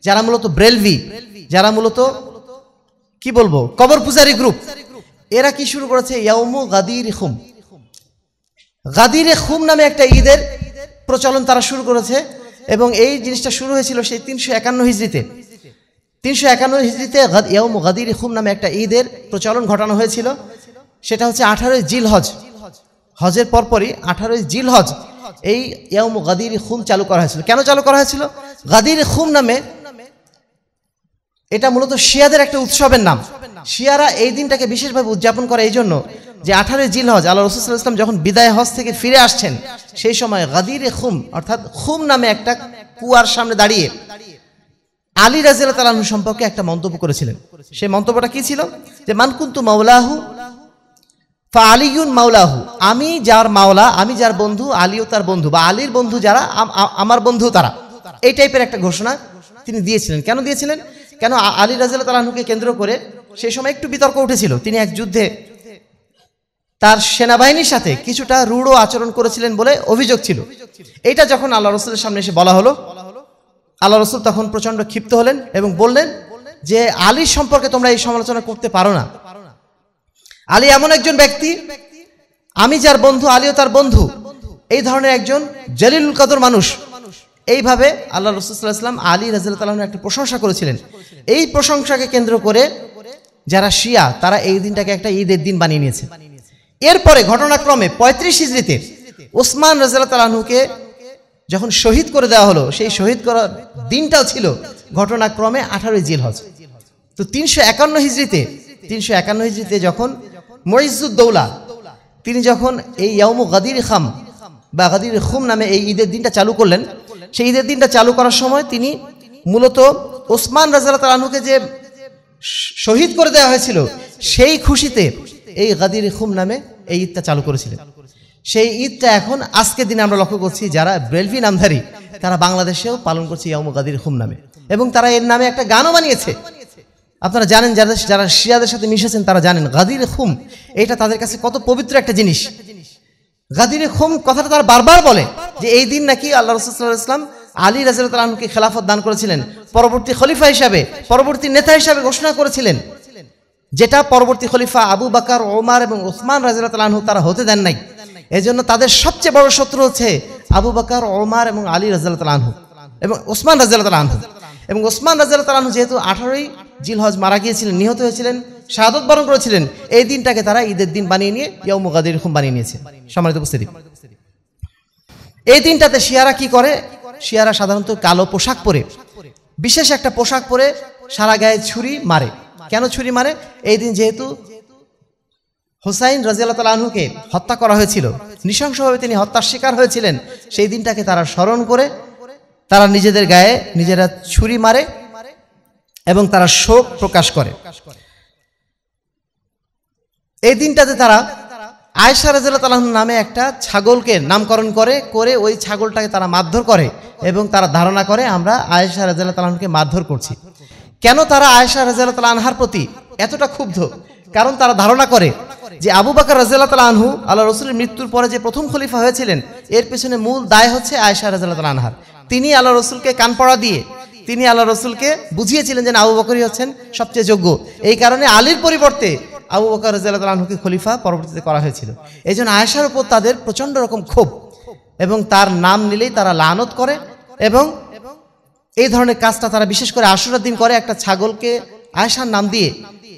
যারা মূলত ব্রেলভি, যারা মূলত, কি বলব, কবর পূজারি গ্রুপ এরা কি শুরু করেছে? গাদির নামে একটা ঈদের প্রচলন তারা শুরু করেছে এবং এই জিনিসটা শুরু হয়েছিল সেই তিনশো একান্ন হিজড়িতে। তিনশো একান্ন হিজড়িতে ইয়াউমু গাদির খুম নামে একটা ঈদের প্রচলন ঘটানো হয়েছিল। সেটা হচ্ছে আঠারোই জিল হজ হজের পরপরই আঠারোই জিল হজ এই ইয়াউমু গাদির খুম চালু করা হয়েছিল। কেন চালু করা হয়েছিল? গাদির খুম নামে এটা মূলত শিয়াদের একটা উৎসবের নাম। শিয়ারা এই দিনটাকে বিশেষভাবে উদযাপন করে এই জন্য যে আঠারোই জিল হজ আল্লাহ রসুল ইসলাম যখন বিদায় হজ থেকে ফিরে আসছেন, সেই সময় গাদিরে খুম অর্থাৎ খুম নামে একটা কুয়ার সামনে দাঁড়িয়ে আলী রাজিয়াল তালাহু সম্পর্কে একটা মন্তব্য করেছিলেন। সেই মন্তব্যটা কি ছিল? যে মানকুন্তু মাওলাহু ফা আলিউন মাওলাহু, আমি যার মাওলা, আমি যার বন্ধু, আলীও তার বন্ধু বা আলীর বন্ধু যারা, আম- আমার বন্ধু তারা। এই টাইপের একটা ঘোষণা তিনি দিয়েছিলেন। কেন দিয়েছিলেন? কেন আলী রাজিয়াল তালাহুকে কেন্দ্র করে সেই সময় একটু বিতর্ক উঠেছিল। তিনি এক যুদ্ধে তার সেনাবাহিনীর সাথে কিছুটা রূঢ় আচরণ করেছিলেন বলে অভিযোগ ছিল। এটা যখন আল্লাহ রসুলের সামনে এসে বলা হলো, আল্লাহ রসুল তখন প্রচণ্ড ক্ষিপ্ত হলেন এবং বললেন যে, আলীর সম্পর্কে তোমরা এই সমালোচনা করতে পারো না। আলী এমন একজন ব্যক্তি, আমি যার বন্ধু, আলীও তার বন্ধু, এই ধরনের একজন জলিলুল কদর মানুষ। এইভাবে আল্লাহ রসুল্লাহাম আলী রাজিয়াল একটা প্রশংসা করেছিলেন। এই প্রশংসাকে কেন্দ্র করে যারা শিয়া, তারা এই দিনটাকে একটা ঈদের দিন বানিয়ে নিয়েছে। এরপরে ঘটনাক্রমে পঁয়ত্রিশ হিজড়িতে ওসমান রাজিয়াল তালাহুকে যখন শহীদ করে দেওয়া হলো, সেই শহীদ করার দিনটাও ছিল ঘটনাক্রমে আঠারোই জিল হজ তো তিনশো একান্ন হিজড়িতে, তিনশো একান্ন হিজড়িতে যখন মরিজুদ্দৌলা তিনি যখন এই ইয়ামু গাদির খাম বা গাদির খুম নামে এই ঈদের দিনটা চালু করলেন, সেই ঈদের দিনটা চালু করার সময় তিনি মূলত ওসমান রাজাল তালাহুকে যে শহীদ করে দেওয়া হয়েছিল, সেই খুশিতে এই গাদির খুম নামে এই ঈদটা চালু করেছিলেন। সেই ঈদটা এখন আজকের দিনে আমরা লক্ষ্য করছি যারা ব্রেলভি নামধারী, তারা বাংলাদেশেও পালন করছে ইয়ামু গাদির খুম নামে এবং তারা এর নামে একটা গানও বানিয়েছে। আপনারা জানেন যারা যারা শিয়াদের সাথে মিশেছেন, তারা জানেন, গাদির খুম, এটা তাদের কাছে কত পবিত্র একটা জিনিস। গাদির খুম কথাটা তারা বারবার বলে যে এই দিন নাকি আল্লাহ রসুল্লাহ ইসলাম আলী রাজিউল্লাহকে খেলাফত দান করেছিলেন। পরবর্তী খলিফা হিসাবে, পরবর্তী নেতা হিসাবে ঘোষণা করেছিলেন যেটা পরবর্তী খলিফা আবু বাকার, ওমার এবং ওসমান রাজিউল্লাহ তারা হতে দেন নাই। এজন্য তাদের সবচেয়ে বড় শত্রু হচ্ছে আবু বাকার, ওমার এবং আলী রাজিউল্লাহ এবং ওসমান রাজিউল্লাহ এবং ওসমান রাজিউল্লাহ আনহু যেহেতু আঠারোই জিলহজ মারা গিয়েছিলেন, নিহত হয়েছিলেন, শাহাদত বরণ করেছিলেন, এই দিনটাকে তারা ঈদের দিন বানিয়ে নিয়ে ইয়ৌম গাদির খুম বানিয়ে নিয়েছে। সম্মানিত উপস্থিতি। এই দিনটাতে শিয়ারা কি করে? শিয়ারা সাধারণত কালো পোশাক পরে। বিশেষ একটা পোশাক পরে সারা গায়ে ছুরি মারে। কেন ছুরি মারে? এই দিন যেহেতু হোসাইন রাজিয়াল্লাহ তাল হত্যা করা হয়েছিল, নৃশংসভাবে তিনি হত্যার শিকার হয়েছিলেন, সেই দিনটাকে তারা স্মরণ করে তারা নিজেদের গায়ে নিজেরা ছুরি মারে এবং তারা শোক প্রকাশ করে। এই দিনটাতে তারা আয়সা রাজিয়াল তালাহ নামে একটা ছাগলকে নামকরণ করে করে ওই ছাগলটাকে তারা মারধর করে এবং তারা ধারণা করে, আমরা আয়েশা রাজিয়াল তালাহকে মারধর করছি। কেন তারা আয়েশা রাজিয়াল তালা আনহার প্রতি এতটা ক্ষুব্ধ? কারণ তারা ধারণা করে যে আবু বাকর রাজিয়াল তালা আনহু আল্লাহ রসুলের মৃত্যুর পরে যে প্রথম খলিফা হয়েছিলেন, এর পেছনে মূল দায় হচ্ছে আয়েশা রাজিয়াল তালা আনহার। তিনি আল্লাহ রসুলকে কান পড়া দিয়ে তিনি আল্লাহ রসুলকে বুঝিয়েছিলেন যে আবু বকরই হচ্ছেন সবচেয়ে যোগ্য। এই কারণে আলীর পরিবর্তে আবু বকর রাজিয়ালকে খলিফা পরবর্তীতে করা হয়েছিল। এই জন্য আয়েশার উপর তাদের প্রচণ্ড রকম ক্ষোভ এবং তার নাম নিলেই তারা লানত করে এবং এই ধরনের কাজটা তারা বিশেষ করে আশুরার দিন করে একটা ছাগলকে আয়েশার নাম দিয়ে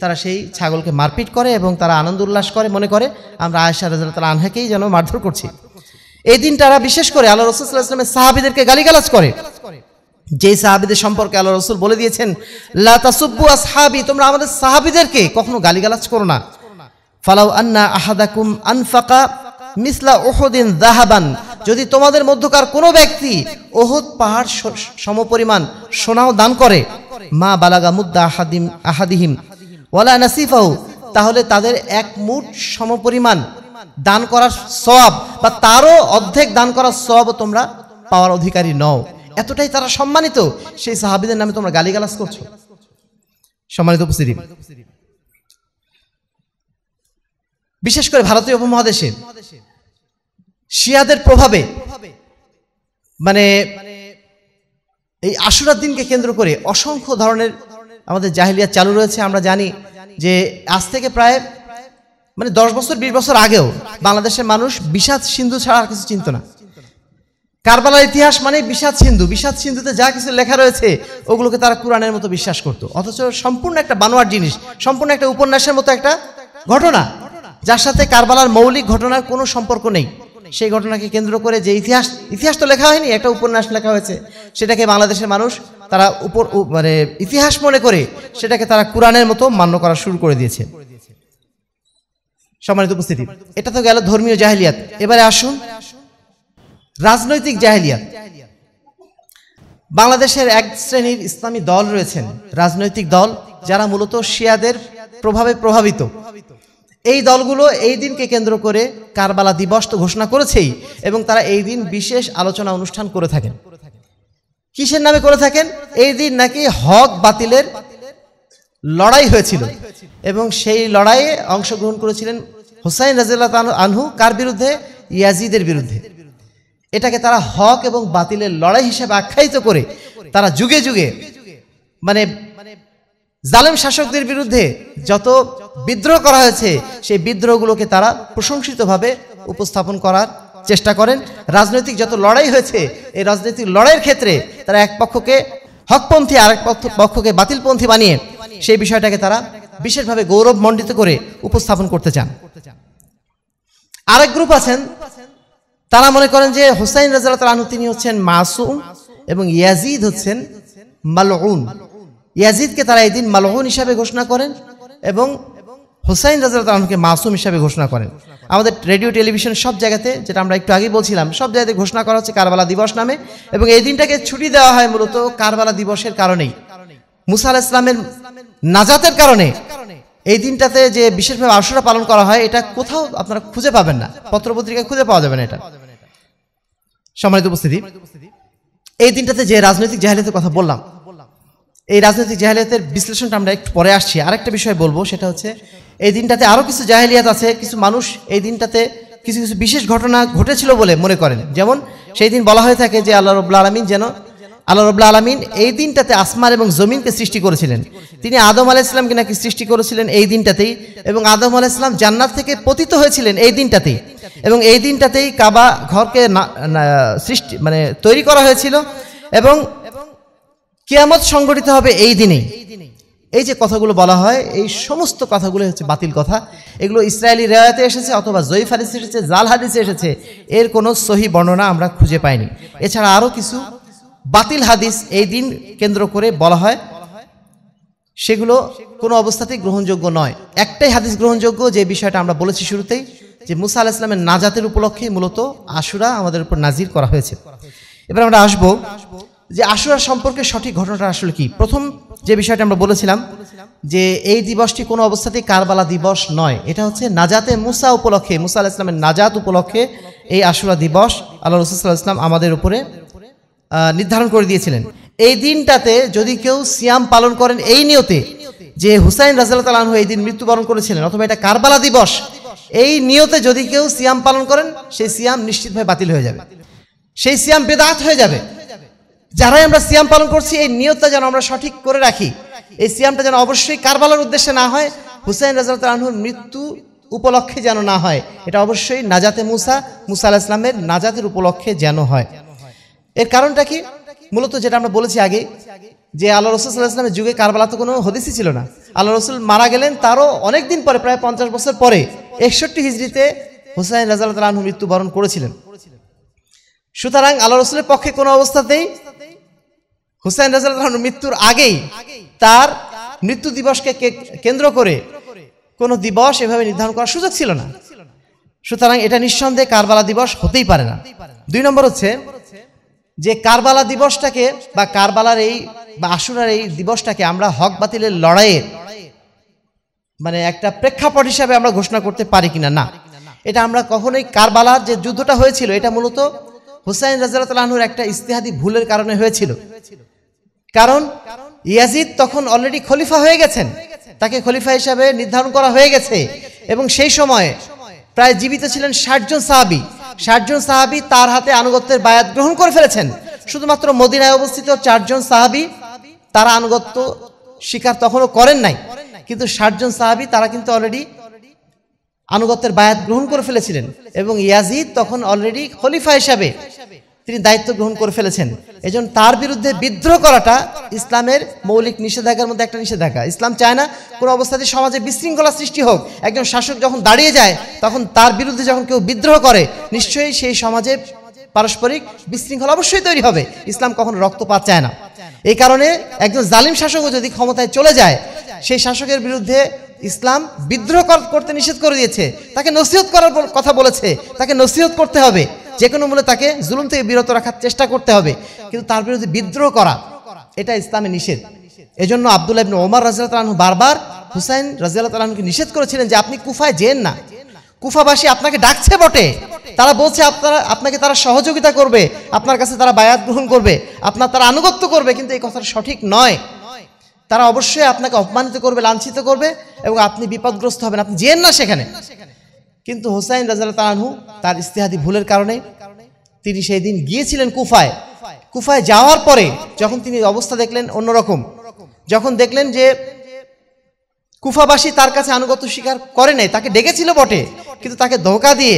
তারা সেই ছাগলকে মারপিট করে এবং তারা আনন্দ উল্লাস করে মনে করে। আমরা আয়েশা রাজাল আনহাকেই যেন মারধর করছি। এই দিন তারা বিশেষ করে আল্লাহ ইসলামের সাহাবিদেরকে গালিগালাজ করে। যেই সাহাবিদের সম্পর্কে আল্লাহ রসুল বলে দিয়েছেন, লা তাসুব্বু আসহাবি তোমরা আমাদের সাহাবিদেরকে কখনো গালিগালাজ করো না। ফালাউ আন্না আহাদাকুম আনফাকা মিসলা ওহদিন দাহাবান যদি তোমাদের মধ্যকার কোনো ব্যক্তি ওহদ পাহাড় সমপরিমাণ সোনাও দান করে, মা বালাগা মুদ্দা আহাদিম, আহাদিহিম ওয়ালা নাসিফাহু তাহলে তাদের এক মুঠ সমপরিমাণ দান করার সব বা তারও অর্ধেক দান করার সব তোমরা পাওয়ার অধিকারী নও। এতটাই তারা সম্মানিত, সেই সাহাবিদের নামে তোমরা গালিগালাজ করছ। সম্মানিত উপস্থিতি। বিশেষ করে ভারতীয় উপমহাদেশে শিয়াদের প্রভাবে মানে এই আশুরার দিনকে কেন্দ্র করে অসংখ্য ধরনের আমাদের জাহিলিয়া চালু রয়েছে। আমরা জানি যে আজ থেকে প্রায় মানে দশ বছর, বিশ বছর আগেও বাংলাদেশের মানুষ বিষাদ সিন্ধু ছাড়া আর কিছু চিনত না। কারবালার ইতিহাস মানে বিষাদ সিন্ধু। বিষাদ সিন্ধুতে যা কিছু লেখা রয়েছে, ওগুলোকে তারা কোরআনের মতো বিশ্বাস করতো। অথচ সম্পূর্ণ একটা বানোয়ার জিনিস, সম্পূর্ণ একটা উপন্যাসের মতো একটা ঘটনা, যার সাথে কারবালার মৌলিক ঘটনার কোনো সম্পর্ক নেই। সেই ঘটনাকে কেন্দ্র করে যে ইতিহাস ইতিহাস তো লেখা হয়নি, একটা উপন্যাস লেখা হয়েছে। সেটাকে বাংলাদেশের মানুষ তারা উপর মানে ইতিহাস মনে করে সেটাকে তারা কোরআনের মতো মান্য করা শুরু করে দিয়েছে। সম্মানিত উপস্থিতি। এটা তো গেল ধর্মীয় জাহিলিয়াত। এবারে আসুন। রাজনৈতিক জাহেলিয়াত। বাংলাদেশের এক শ্রেণির ইসলামী দল রয়েছেন, রাজনৈতিক দল, যারা মূলত শিয়াদের প্রভাবে প্রভাবিত। এই দলগুলো এই দিনকে কেন্দ্র করে কারবালা দিবস তো ঘোষণা করেছেই, এবং তারা এই দিন বিশেষ আলোচনা অনুষ্ঠান করে থাকেন। কিসের নামে করে থাকেন? এই দিন নাকি হক বাতিলের লড়াই হয়েছিল, এবং সেই লড়াইয়ে অংশগ্রহণ করেছিলেন হোসাইন রাজিল্লাহ আনহু কার বিরুদ্ধে? ইয়াজিদের বিরুদ্ধে। এটাকে তারা হক এবং বাতিলের লড়াই হিসেবে আখ্যায়িত করে তারা যুগে যুগে মানে জালেম শাসকদের বিরুদ্ধে যত বিদ্রোহ করা হয়েছে, সেই বিদ্রোহগুলোকে তারা প্রশংসিতভাবে উপস্থাপন করার চেষ্টা করেন। রাজনৈতিক যত লড়াই হয়েছে, এই রাজনৈতিক লড়াইয়ের ক্ষেত্রে তারা এক পক্ষকে হকপন্থী আরেক পক্ষ- পক্ষকে বাতিলপন্থী বানিয়ে সেই বিষয়টাকে তারা বিশেষভাবে গৌরবমণ্ডিত করে উপস্থাপন করতে চান। আরেক গ্রুপ আছেন, তারা মনে করেন যে হুসাইন রাজাল তালাহু তিনি হচ্ছেন মাসুম এবং ইয়াজিদ হচ্ছেন মালউন। ইয়াজিদকে তারা এই দিন মালউন হিসাবে ঘোষণা করেন এবং হুসাইন রাজাল তালাহুকে মাসুম হিসাবে ঘোষণা করেন। আমাদের রেডিও, টেলিভিশন সব জায়গাতে, যেটা আমরা একটু আগেই বলছিলাম, সব জায়গাতে ঘোষণা করা হচ্ছে কারবালা দিবস নামে এবং এই দিনটাকে ছুটি দেওয়া হয় মূলত কারবালা দিবসের কারণেই। মুসা আলাহ ইসলামের নাজাতের কারণে। এই দিনটাতে যে বিশেষভাবে আশুরা পালন করা হয়, এটা কোথাও আপনারা খুঁজে পাবেন না। পত্রপত্রিকায় খুঁজে পাওয়া যাবে না এটা। সম্মানিত উপস্থিতি, এই দিনটাতে যে রাজনৈতিক জাহিলিয়াতের কথা বললাম, এই রাজনৈতিক জাহিলিয়াতের বিশ্লেষণটা আমরা একটু পরে আসছি। আরেকটা বিষয় বলব, সেটা হচ্ছে, এই দিনটাতে আরও কিছু জাহিলিয়াত আছে, কিছু মানুষ এই দিনটাতে কিছু কিছু বিশেষ ঘটনা ঘটেছিল বলে মনে করেন। যেমন, সেই দিন বলা হয়ে থাকে যে আল্লাহ রবুল্লা আলমিন যেন আল্লাহ রবুল্লা আলমিন এই দিনটাতে আসমান এবং জমিনকে সৃষ্টি করেছিলেন। তিনি আদম আলাইসলামকে নাকি সৃষ্টি করেছিলেন এই দিনটাতেই এবং আদম আলাহ ইসলাম জান্নাত থেকে পতিত হয়েছিলেন এই দিনটাতেই। এবং এই দিনটাতেই কাবা ঘরকে সৃষ্টি মানে তৈরি করা হয়েছিল এবং কেয়ামত সংগঠিত হবে এই দিনেই। এই যে কথাগুলো বলা হয়, এই সমস্ত কথাগুলো হচ্ছে বাতিল কথা। এগুলো ইসরায়েলি রেওয়াতে এসেছে অথবা জয়ীফ হাদিস এসেছে, জাল হাদিসে এসেছে। এর কোনো সহি বর্ণনা আমরা খুঁজে পাইনি। এছাড়া আরও কিছু বাতিল হাদিস এই দিন কেন্দ্র করে বলা হয়। সেগুলো কোনো অবস্থাতেই গ্রহণযোগ্য নয়। একটাই হাদিস গ্রহণযোগ্য যে বিষয়টা আমরা বলেছি শুরুতেই, যে মুসা আলাহ ইসলামের নাজাতের উপলক্ষে মূলত আশুরা আমাদের উপর নাজির করা হয়েছে। এবার আমরা আসব যে আশুরা সম্পর্কে সঠিক ঘটনাটা আসলে কি। প্রথম যে বিষয়টা আমরা বলেছিলাম, যে এই দিবসটি কোনো অবস্থাতেই কারবালা দিবস নয়। এটা হচ্ছে নাজাতে মুসা উপলক্ষে, মুসা আলাহ ইসলামের নাজাত উপলক্ষে এই আশুরা দিবস আল্লাহ রসুল্লাহ ইসলাম আমাদের উপরে নির্ধারণ করে দিয়েছিলেন। এই দিনটাতে যদি কেউ সিয়াম পালন করেন, এই নিয়তে যে হুসাইন রাজাল্লাহ তালাহু এই দিন মৃত্যুবরণ করেছিলেন, অথবা এটা কারবালা দিবস, এই নিয়তে যদি কেউ সিয়াম পালন করেন, সেই সিয়াম নিশ্চিতভাবে বাতিল হয়ে যাবে। সেই সিয়াম বেদাত হয়ে যাবে। যারাই আমরা সিয়াম পালন করছি, এই নিয়তটা যেন আমরা সঠিক করে রাখি। এই সিয়ামটা যেন অবশ্যই কারবালার উদ্দেশ্যে না হয়, হুসাইন রাজাল তালাহুর মৃত্যু উপলক্ষে যেন না হয়। এটা অবশ্যই নাজাতে মুসা মুসা আলাহ ইসলামের নাজাতের উপলক্ষে যেন হয়। এর কারণটা কি? মূলত যেটা আমরা বলেছি আগে, যে আল্লাহ রসুল সাল্লাহ ইসলামের যুগে কারবালা তো কোনো হদিসই ছিল না। আল্লাহ রসুল মারা গেলেন তারও অনেক দিন পরে, প্রায় পঞ্চাশ বছর পরে, একষট্টি হিজড়িতে হুসাইন রাজাল তালাহু মৃত্যুবরণ করেছিলেন। সুতরাং আল্লাহ রসুলের পক্ষে কোনো অবস্থাতেই হুসাইন রাজাল তালাহুর মৃত্যুর আগেই তার মৃত্যু দিবসকে কেন্দ্র করে কোনো দিবস এভাবে নির্ধারণ করার সুযোগ ছিল না। সুতরাং এটা নিঃসন্দেহে কারবালা দিবস হতেই পারে না। দুই নম্বর হচ্ছে যে কারবালা দিবসটাকে বা কারবালার এই বা আশুরার এই দিবসটাকে আমরা হক বাতিলের লড়াইয়ের মানে একটা প্রেক্ষাপট হিসাবে আমরা ঘোষণা করতে পারি কিনা? না। এটা আমরা কখনোই কারবালার যে যুদ্ধটা হয়েছিল, এটা মূলত হুসাইন রাজালাহুর একটা ইস্তেহাদি ভুলের কারণে হয়েছিল। কারণ ইয়াজিদ তখন অলরেডি খলিফা হয়ে গেছেন। তাকে খলিফা হিসাবে নির্ধারণ করা হয়ে গেছে। এবং সেই সময়ে প্রায় জীবিত ছিলেন ষাটজন সাহাবি। ষাটজন সাহাবি তার হাতে আনুগত্যের বায়াত গ্রহণ করে ফেলেছেন। শুধুমাত্র মদিনায় অবস্থিত চারজন সাহাবি তারা আনুগত্য স্বীকার তখনও করেন নাই। কিন্তু ষাটজন সাহাবি তারা কিন্তু অলরেডি আনুগত্যের বায়াত গ্রহণ করে ফেলেছিলেন। এবং ইয়াজিদ তখন অলরেডি খলিফা হিসাবে তিনি দায়িত্ব গ্রহণ করে ফেলেছেন। এজন্য তার বিরুদ্ধে বিদ্রোহ করাটা ইসলামের মৌলিক নিষেধাজ্ঞার মধ্যে একটা নিষেধাজ্ঞা। ইসলাম চায় না কোনো অবস্থাতে সমাজে বিশৃঙ্খলা সৃষ্টি হোক। একজন শাসক যখন দাঁড়িয়ে যায়, তখন তার বিরুদ্ধে যখন কেউ বিদ্রোহ করে, নিশ্চয়ই সেই সমাজে পারস্পরিক বিশৃঙ্খলা অবশ্যই তৈরি হবে। ইসলাম কখনো রক্তপাত চায় না। এই কারণে একজন জালিম শাসকও যদি ক্ষমতায় চলে যায়, সেই শাসকের বিরুদ্ধে ইসলাম বিদ্রোহ করতে নিষেধ করে দিয়েছে। তাকে নসিহত করার কথা বলেছে। তাকে নসিহত করতে হবে। যে কোনো মূল্যে তাকে জুলুম থেকে বিরত রাখার চেষ্টা করতে হবে। কিন্তু তার বিরুদ্ধে বিদ্রোহ করা, এটা ইসলামে নিষেধ। এজন্য আবদুল্লাহ ওমর রাজিয়াল বারবার হুসাইন রাজিয়াল নিষেধ করেছিলেন যে আপনি কুফায় যেন না। কুফাবাসী আপনাকে ডাকছে বটে। তারা বলছে আপনারা, আপনাকে তারা সহযোগিতা করবে, আপনার কাছে তারা বায়াত গ্রহণ করবে, আপনার তারা আনুগত্য করবে, কিন্তু এই কথাটা সঠিক নয়। তারা অবশ্যই আপনাকে অপমানিত করবে, লাঞ্ছিত করবে এবং আপনি বিপদগ্রস্ত হবেন, আপনি যেন না সেখানে। কিন্তু হোসাইন রাজাল তালানহু তার ইস্তেহাদি ভুলের কারণে তিনি সেই দিন গিয়েছিলেন কুফায়। কুফায় যাওয়ার পরে যখন তিনি অবস্থা দেখলেন অন্যরকম, যখন দেখলেন যে কুফাবাসী তার কাছে আনুগত্য স্বীকার করে নাই, তাকে ডেকেছিল বটে, কিন্তু তাকে ধোকা দিয়ে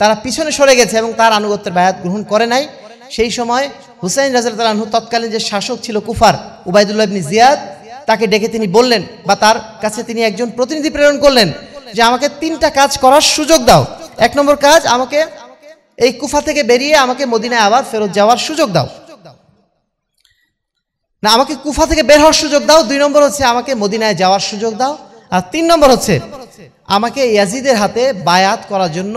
তারা পিছনে সরে গেছে এবং তার আনুগত্যের বায়াত গ্রহণ করে নাই। সেই সময় হুসাইন তালানহু তৎকালীন যে শাসক ছিল কুফার উবায়দুল্লাহ জিয়াদ, তাকে ডেকে তিনি বললেন বা তার কাছে তিনি একজন প্রতিনিধি প্রেরণ করলেন। যে আমাকে তিনটা কাজ করার সুযোগ দাও। এক নম্বর কাজ, আমাকে এই কুফা থেকে বেরিয়ে আমাকে মদিনায় আবার ফেরত যাওয়ার সুযোগ দাও। না, আমাকে কুফা থেকে বের হওয়ার সুযোগ দাও। দুই নম্বর হচ্ছে, আমাকে মদিনায় যাওয়ার সুযোগ দাও। আর তিন নম্বর হচ্ছে, আমাকে ইয়াজিদের হাতে বায়াত করার জন্য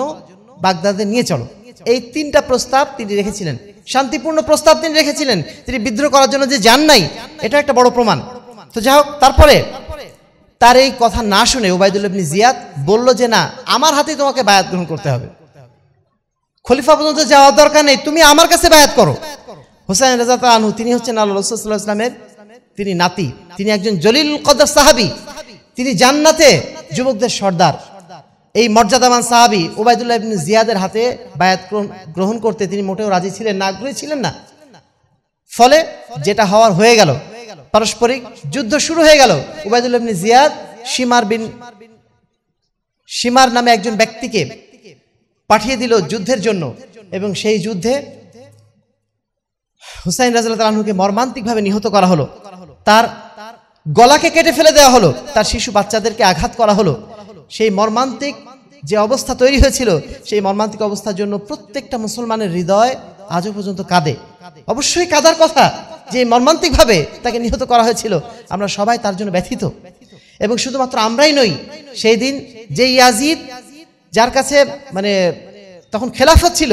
বাগদাদে নিয়ে চলো। এই তিনটা প্রস্তাব তিনি রেখেছিলেন। শান্তিপূর্ণ প্রস্তাব তিনি রেখেছিলেন। তিনি বিদ্রোহ করার জন্য যে যান নাই, এটা একটা বড় প্রমাণ। তো যাই হোক, তারপরে তার এই কথা না শুনে ওবায়দুল ইবনি জিয়াদ বলল যে, না, আমার হাতেই তোমাকে বায়াত গ্রহণ করতে হবে। খলিফা পর্যন্ত যাওয়ার দরকার নেই, তুমি আমার কাছে বায়াত করো। হোসেন রাজা আনহু, তিনি হচ্ছেন আল্লাহ রসুল্লাহ ইসলামের তিনি নাতি। তিনি একজন জলিল কদর সাহাবি। তিনি জান্নাতে যুবকদের সর্দার। এই মর্যাদাবান সাহাবি ওবায়দুল্লাহ ইবনে জিয়াদের হাতে বায়াত গ্রহণ করতে তিনি মোটেও রাজি ছিলেন না, আগ্রহী ছিলেন না। ফলে যেটা হওয়ার হয়ে গেল। পারস্পরিক যুদ্ধ শুরু হয়ে গেল। উবায়দুল্লাহ ইবনে জিয়াদ সীমার বিন সীমার নামে একজন ব্যক্তিকে পাঠিয়ে দিল যুদ্ধের জন্য এবং সেই যুদ্ধে হুসাইন রাজুল্লাহ তালাহুকে মর্মান্তিকভাবে নিহত করা হলো। তার গলাকে কেটে ফেলে দেওয়া হলো, তার শিশু বাচ্চাদেরকে আঘাত করা হলো। সেই মর্মান্তিক যে অবস্থা তৈরি হয়েছিল, সেই মর্মান্তিক অবস্থার জন্য প্রত্যেকটা মুসলমানের হৃদয় আজও পর্যন্ত কাঁদে। অবশ্যই কাদার কথা। যে মর্মান্তিকভাবে তাকে নিহত করা হয়েছিল, আমরা সবাই তার জন্য ব্যথিত। এবং শুধুমাত্র আমরাই নই, সেই দিন যে ইয়াজিদ, যার কাছে মানে তখন খেলাফত ছিল,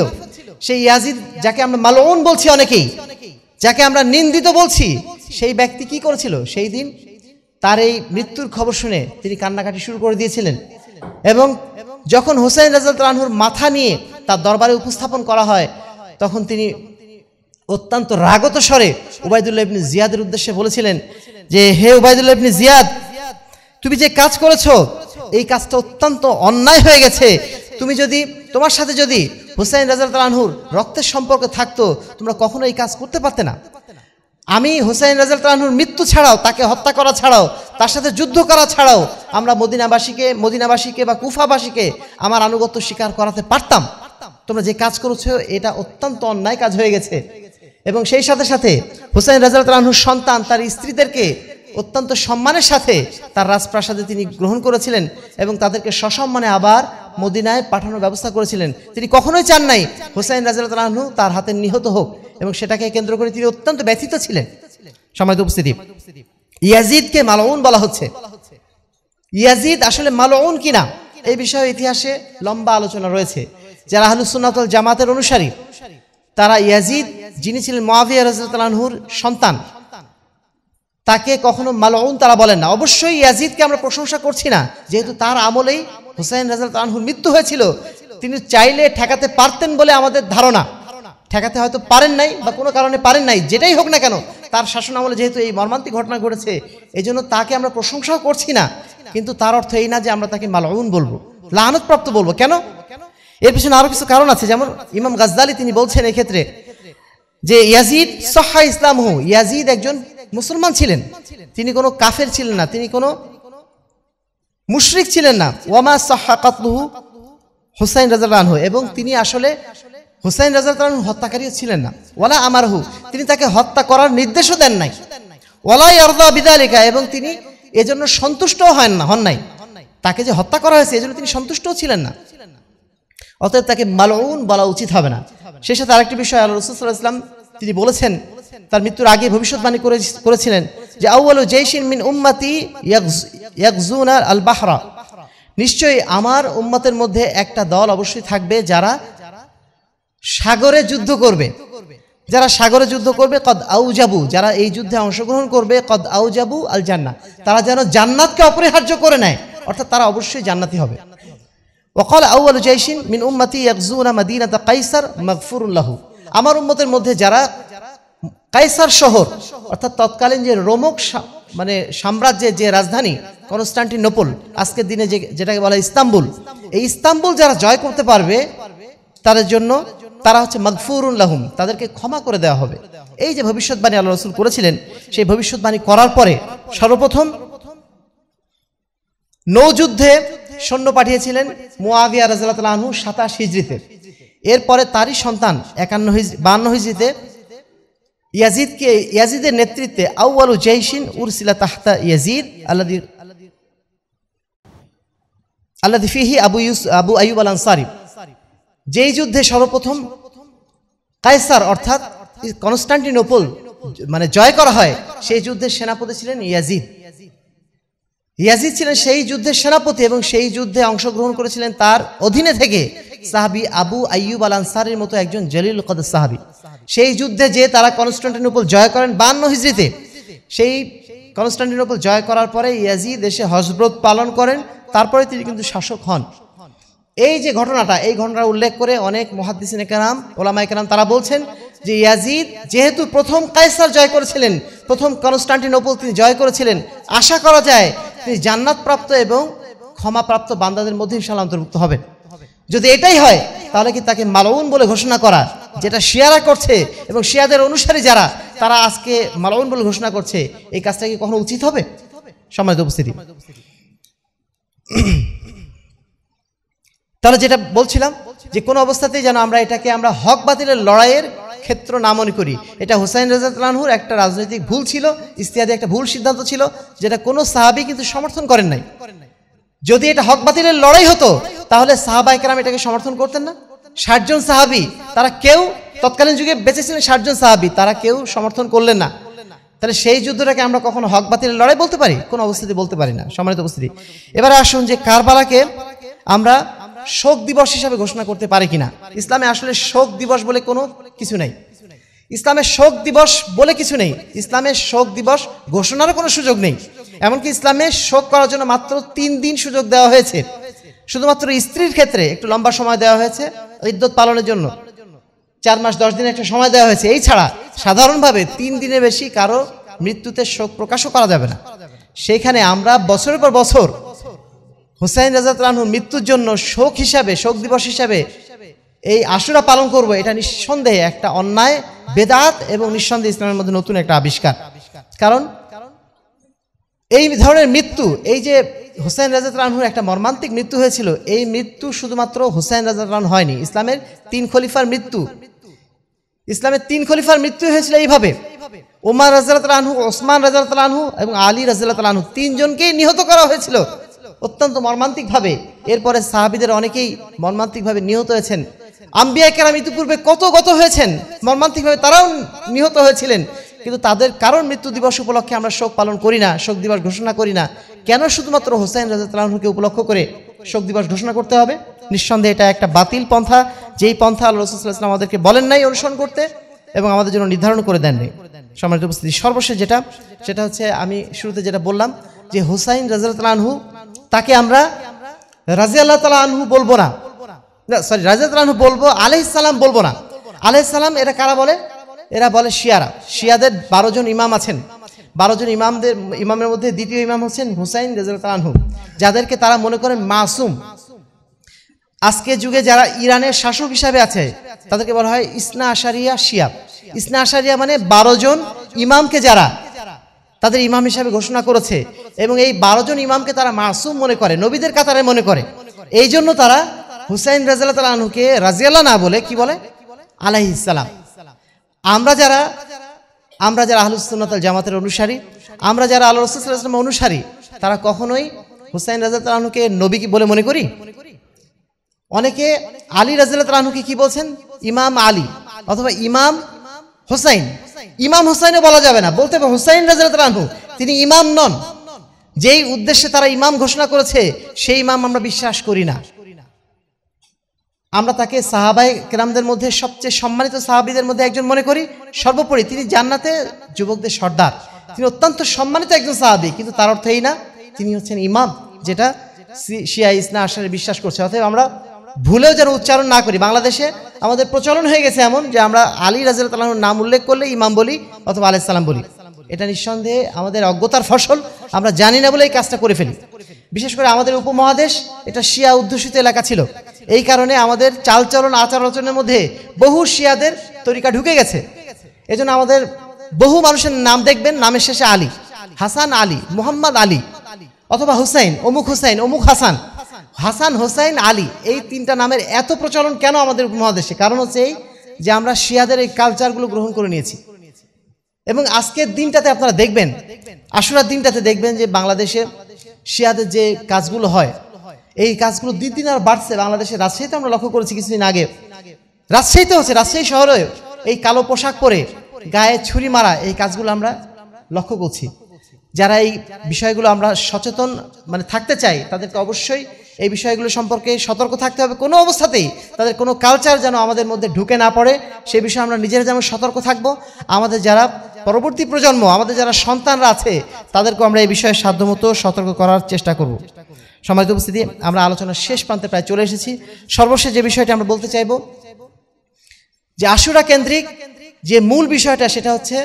সেই ইয়াজিদ, যাকে আমরা মালউন বলছি অনেকেই, যাকে আমরা নিন্দিত বলছি, সেই ব্যক্তি কি করেছিল? সেই দিন তার এই মৃত্যুর খবর শুনে তিনি কান্নাকাটি শুরু করে দিয়েছিলেন। এবং যখন হোসেন রাজাল রানহুর মাথা নিয়ে তার দরবারে উপস্থাপন করা হয়, তখন তিনি অত্যন্ত রাগত স্বরে উবায়দুল্লাহ ইবনে জিয়াদের উদ্দেশ্যে বলেছিলেন যে, হে উবায়দুল্লাহ ইবনে জিয়াদ, তুমি যে কাজ করেছ, এই কাজটা অত্যন্ত অন্যায় হয়ে গেছে। তুমি যদি, তোমার সাথে যদি হুসাইন রাজাল তালানহুর রক্তের সম্পর্ক থাকতো, তোমরা কখনো এই কাজ করতে পারতে না। আমি হুসাইন রাজাল তালানহুর মৃত্যু ছাড়াও, তাকে হত্যা করা ছাড়াও, তার সাথে যুদ্ধ করা ছাড়াও, আমরা মদিনাবাসীকে মদিনাবাসীকে বা কুফাবাসীকে আমার আনুগত্য স্বীকার করাতে পারতাম। তোমরা যে কাজ করেছ, এটা অত্যন্ত অন্যায় কাজ হয়ে গেছে। এবং সেই সাথে সাথে হুসাইন রাজাল তালানহুর সন্তান, তার স্ত্রীদেরকে অত্যন্ত সম্মানের সাথে তার রাজপ্রাসাদে তিনি গ্রহণ করেছিলেন এবং তাদেরকে সসম্মানে আবার মদিনায় পাঠানোর ব্যবস্থা করেছিলেন। তিনি কখনোই চান নাই হুসাইন রাজু তার হাতে নিহত হোক এবং সেটাকে কেন্দ্র করে তিনি অত্যন্ত ব্যথিত ছিলেন। সময় উপস্থিতি, ইয়াজিদকে মালউন বলা হচ্ছে। ইয়াজিদ আসলে মালউন কিনা এই বিষয়ে ইতিহাসে লম্বা আলোচনা রয়েছে। যারা আহলুসুন্নাতল জামাতের অনুসারী তারা ইয়াজিদ, যিনি ছিলেন মোয়াবিয়া রাজুর সন্তান। তাকে কখনো মালউন তারা বলেন না। অবশ্যই ইয়াজিদকে আমরা প্রশংসা করছি না। যেহেতু তার আমলেই হুসাইন রাজাল মৃত্যু হয়েছিল, তিনি চাইলে ঠেকাতে পারতেন বলে আমাদের ধারণা। ঠেকাতে হয়তো পারেন নাই বা কোনো কারণে পারেন নাই, যেটাই হোক না কেন, তার শাসন আমলে যেহেতু এই মর্মান্তিক ঘটনা ঘটেছে এই জন্য তাকে আমরা প্রশংসাও করছি না। কিন্তু তার অর্থ এই না যে আমরা তাকে মালউন বলব, লানতপ্রাপ্ত বলব। কেন? এর পিছনে আরও কিছু কারণ আছে, যেমন ইমাম গাজদালি তিনি বলছেন এক্ষেত্রে যে ইয়াজিদ সহা ইসলাম হু ইয়াজিদ একজন মুসলমান ছিলেন। তিনি কোনো কাফের ছিলেন না, তিনি কোনো মুশরিক ছিলেন না। ওয়ামা সাহা কাতলুহু হুসাইন রাজু এবং তিনি আসলে হুসাইন রাজু হত্যাকারীও ছিলেন না। ওয়ালা আমারহু, তিনি তাকে হত্যা করার নির্দেশও দেন নাই। ওয়ালাই অর্দা বিদালিকা, এবং তিনি এজন্য সন্তুষ্টও হন না হন নাই। তাকে যে হত্যা করা হয়েছে, এজন্য তিনি সন্তুষ্টও ছিলেন না। অতএব তাকে মালউন বলা উচিত হবে না। সেই সাথে আরেকটি বিষয় আল্লাহ রসুল্লাহ ইসলাম তিনি বলেছেন, তার মৃত্যুর আগে ভবিষ্যৎবাণী করে করেছিলেন যে আউ্বালু জৈশিন মিন উম্মাতি ইয়াকজুনা আল বাহরা নিশ্চয়ই আমার উম্মতের মধ্যে একটা দল অবশ্যই থাকবে যারা সাগরে যুদ্ধ করবে। যারা সাগরে যুদ্ধ করবে, কদ আউজাবু, যারা এই যুদ্ধে অংশগ্রহণ করবে, কদ আউজাবু আল জান্না তারা যেন জান্নাতকে অপরিহার্য করে নেয়, অর্থাৎ তারা অবশ্যই জান্নাতি হবে। ওকাল আউআল জৈশিন মিন উম্মতি ইয়াকজুনা মাদিনাতা কাইসার মাগফুরুল্লাহু আমার উম্মতের মধ্যে যারা কাইসার শহর, অর্থাৎ তৎকালীন যে রোমক মানে সাম্রাজ্যের যে রাজধানী, কনস্টান্টিনোপল, আজকের দিনে যে যেটাকে বলা ইস্তাম্বুল, এই ইস্তাম্বুল যারা জয় করতে পারবে, তাদের জন্য তারা হচ্ছে মগফুরুল লাহুম, তাদেরকে ক্ষমা করে দেওয়া হবে। এই যে ভবিষ্যৎবাণী আল্লাহ রসুল করেছিলেন, সেই ভবিষ্যৎবাণী করার পরে সর্বপ্রথম নৌযুদ্ধে সৈন্য পাঠিয়েছিলেন মোয়াবিয়া রাজাল্লাহ আনহু সাতাশ হিজড়িতে এরপরে তারই সন্তান একান্ন বান্ন হিজড়িতে ইয়াজিদকে, ইয়াজিদের নেতৃত্বে আউআলু জৈশিন উরসিলা তাহতা ইয়াজিদ আল্লাদি আল্লাদি ফিহি আবু ইউস, আবু আইব আল আনসারি যেই যুদ্ধে সর্বপ্রথম কায়সার অর্থাৎ কনস্টান্টিনোপল মানে জয় করা হয়, সেই যুদ্ধের সেনাপতি ছিলেন ইয়াজিদ। ইয়াজিদ ছিলেন সেই যুদ্ধের সেনাপতি এবং সেই যুদ্ধে অংশগ্রহণ করেছিলেন তার অধীনে থেকে সাহাবি আবু আইয়ুব আল আনসারের মতো একজন জলিল কদর সাহাবি। সেই যুদ্ধে যে তারা কনস্টান্টিনোপল জয় করেন বান্ন হিজড়িতে, সেই কনস্টান্টিনোপল জয় করার পরে ইয়াজিদ এসে হজব্রত পালন করেন, তারপরে তিনি কিন্তু শাসক হন। এই যে ঘটনাটা, এই ঘটনার উল্লেখ করে অনেক মহাদ্দিসিন কেরাম ওলামাই কেরাম তারা বলছেন যে ইয়াজিদ, যেহেতু প্রথম কায়সার জয় করেছিলেন, প্রথম কনস্টান্টিনোপল তিনি জয় করেছিলেন, আশা করা যায় তিনি জান্নাতপ্রাপ্ত এবং ক্ষমাপ্রাপ্ত বান্দাদের মধ্যে ইনশাল্লাহ অন্তর্ভুক্ত হবেন। যদি এটাই হয়, তাহলে কি তাকে মালউন বলে ঘোষণা করা, যেটা শিয়ারা করছে এবং শিয়াদের অনুসারী যারা, তারা আজকে মালউন বলে ঘোষণা করছে, এই কাজটা কি কখনো উচিত হবে? সম্মানিত উপস্থিতি। তাহলে যেটা বলছিলাম, যে কোনো অবস্থাতেই যেন আমরা এটাকে আমরা হক বাতিলের লড়াইয়ের ক্ষেত্র না মনে করি। এটা হুসাইন রাজাতলানহুর একটা রাজনৈতিক ভুল ছিল, ইস্তিয়াদি একটা ভুল সিদ্ধান্ত ছিল, যেটা কোনো সাহাবি কিন্তু সমর্থন করেন নাই। যদি এটা হক বাতিলের লড়াই হতো, তাহলে সাহাবাই কেরাম এটাকে সমর্থন করতেন না। ষাটজন সাহাবি, তারা কেউ তৎকালীন যুগে বেঁচেছিলেন ষাটজন সাহাবি, তারা কেউ সমর্থন করলেন না। তাহলে সেই যুদ্ধটাকে আমরা কখনো হক বাতিলের লড়াই বলতে পারি? কোনো অবস্থিতি বলতে পারি না, সম্মানিত উপস্থিতি। এবারে আসুন যে কারবালাকে আমরা শোক দিবস হিসাবে ঘোষণা করতে পারে কিনা? ইসলামে আসলে শোক দিবস বলে কোনো কিছু নেই। ইসলামের শোক দিবস বলে কিছু নেই। ইসলামের শোক দিবস ঘোষণারও কোনো সুযোগ নেই। এমনকি ইসলামে শোক করার জন্য মাত্র তিন দিন সুযোগ দেওয়া হয়েছে। শুধুমাত্র স্ত্রীর ক্ষেত্রে একটু লম্বা সময় দেওয়া হয়েছে ইদ্যত পালনের জন্য। চার মাস, দশ দিনের একটা সময় দেওয়া হয়েছে। এই ছাড়া সাধারণভাবে তিন দিনের বেশি কারও মৃত্যুতে শোক প্রকাশও করা যাবে না। সেইখানে আমরা বছরের পর বছর হুসাইন রাজাত রানহুর মৃত্যুর জন্য শোক হিসাবে, শোক দিবস হিসাবে এই আশুরা পালন করব। এটা নিঃসন্দেহে একটা অন্যায়, বেদাত এবং নিঃসন্দেহে ইসলামের মধ্যে নতুন একটা আবিষ্কার। কারণ এই ধরনের মৃত্যু, এই যে হুসাইন রাজাত রানহুর একটা মর্মান্তিক মৃত্যু হয়েছিল, এই মৃত্যু শুধুমাত্র হুসাইন রাজাত রান হয়নি, ইসলামের তিন খলিফার মৃত্যু। ইসলামের তিন খলিফার মৃত্যু হয়েছিল এইভাবে। ওমার রাজাত রানহু ওসমান রাজাত রানহু এবং আলী রাজাত রানহু তিনজনকেই নিহত করা হয়েছিল। মর্মান্তিকভাবে। এরপরে সাহাবিদের অনেকেই মর্মান্তিকভাবে নিহত হয়েছেন। আম্বিয়া কেরাম ইতিপূর্বে কত গত হয়েছেন? মর্মান্তিকভাবে তারাও নিহত হয়েছিলেন। কিন্তু তাদের কারণ মৃত্যু দিবস উপলক্ষে আমরা শোক পালন করি না, শোক দিবস ঘোষণা করি না। কেন শুধুমাত্র হোসেন রাজাতলাহুকে উপলক্ষ করে শোক দিবস ঘোষণা করতে হবে? নিঃসন্দেহে এটা একটা বাতিল পন্থা। যেই পন্থা আল্লাহ রসুল্লাহাম আমাদেরকে বলেন নাই অনুসরণ করতে এবং আমাদের জন্য নির্ধারণ করে দেননি সম্মানিত উপস্থিতি, সর্বশেষ যেটা, সেটা হচ্ছে আমি শুরুতে যেটা বললাম যে হুসাইন রাজাতলানহু তাকে আমরা রাজি আল্লাহ তালা আনহু বলব না। সরি রাজিয়াত আনহু বলব আলহিসাল্লাম বলব না। আলহিসাল্লাম এরা কারা বলে? এরা বলে শিয়ারা। শিয়াদের বারো জন ইমাম আছেন। বারো জন ইমামদের, ইমামের মধ্যে দ্বিতীয় ইমাম হচ্ছেন হুসাইন রাজিয়াত আনহু, যাদেরকে তারা মনে করেন মাসুম। আজকে যুগে যারা ইরানের শাসক হিসাবে আছে, তাদেরকে বলা হয় ইসনা আশারিয়া শিয়া। ইসনা আশারিয়া মানে বারো জন ইমামকে যারা তাদের ইমাম হিসাবে ঘোষণা করেছে এবং এই বারো জন ইমামকে তারা মাসুম মনে করে, নবীদের কাতারে মনে করে। এই জন্য তারা হুসাইন রাজিয়াল তালা আনহুকে রাজিয়াল্লাহ না বলে কি বলে? আলাইসালাম আমরা যারা আমরা যারা আহলুসুন্নতাল জামাতের অনুসারী, আমরা যারা আল্লাহ রসুলাম অনুসারী, তারা কখনোই হুসাইন রাজিয়াল তালা আনহুকে নবী কি বলে মনে করি? অনেকে আলী রাজিয়াল তালা আনহুকে কি বলছেন? ইমাম আলী, অথবা ইমাম হোসাইন। ইমাম হোসাইনও বলা যাবে না। বলতে হবে হুসাইন রাজু তিনি ইমাম নন। যেই উদ্দেশ্যে তারা ইমাম ঘোষণা করেছে, সেই ইমাম আমরা বিশ্বাস করি না। আমরা তাকে সাহাবাই কেরামদের মধ্যে সবচেয়ে সম্মানিত সাহাবিদের মধ্যে একজন মনে করি। সর্বোপরি তিনি জান্নাতে যুবকদের সর্দার। তিনি অত্যন্ত সম্মানিত একজন সাহাবি, কিন্তু তার অর্থ এই না, তিনি হচ্ছেন ইমাম, যেটা শিয়া ইসনা আসারে বিশ্বাস করছে। অতএব আমরা ভুলেও যেন উচ্চারণ না করি। বাংলাদেশে আমাদের প্রচলন হয়ে গেছে এমন যে আমরা আলী রাজিয়াল তালাহুর নাম উল্লেখ করলে ইমাম বলি অথবা আলাইসাল্লাম বলি। এটা নিঃসন্দেহে আমাদের অজ্ঞতার ফসল, আমরা জানি না বলে এই কাজটা করে ফেলি। বিশেষ করে আমাদের উপমহাদেশ, এটা শিয়া অধ্যুষিত এলাকা ছিল। এই কারণে আমাদের চালচলন আচার আচরণের মধ্যে বহু শিয়াদের তরিকা ঢুকে গেছে। এজন্য আমাদের বহু মানুষের নাম দেখবেন, নামের শেষে আলী। হাসান আলী, মোহাম্মদ আলী অথবা হুসাইন, অমুক হুসাইন, অমুক হাসান। হাসান হোসাইন আলী, এই তিনটা নামের এত প্রচলন কেন আমাদের উপমহাদেশে? কারণ হচ্ছে এই যে আমরা শিয়াদের এই কালচারগুলো গ্রহণ করে নিয়েছি। এবং আজকের দিনটাতে আপনারা দেখবেন, আশুরার দিনটাতে দেখবেন যে বাংলাদেশে শিয়াদের যে কাজগুলো হয়, এই কাজগুলো দিন দিন আর বাড়ছে। বাংলাদেশের রাজশাহীতে আমরা লক্ষ্য করেছি কিছুদিন আগে। রাজশাহীতে হচ্ছে, রাজশাহী শহরে এই কালো পোশাক পরে গায়ে ছুরি মারা এই কাজগুলো আমরা লক্ষ্য করছি। যারা এই বিষয়গুলো আমরা সচেতন মানে থাকতে চাই, তাদেরকে অবশ্যই এই বিষয়গুলো সম্পর্কে সতর্ক থাকতে হবে। কোনো অবস্থাতেই তাদের কোনো কালচার যেন আমাদের মধ্যে ঢুকে না পড়ে, সে বিষয়ে আমরা নিজেরা যেমন সতর্ক থাকব। আমাদের যারা পরবর্তী প্রজন্ম, আমাদের যারা সন্তানরা আছে, তাদেরকেও আমরা এই বিষয়ে সাধ্যমতো সতর্ক করার চেষ্টা করব। সমাজ উপস্থিতি, আমরা আলোচনার শেষ প্রান্তে প্রায় চলে এসেছি। সর্বশেষ যে বিষয়টি আমরা বলতে চাইব, যে আশুরা কেন্দ্রিক যে মূল বিষয়টা, সেটা হচ্ছে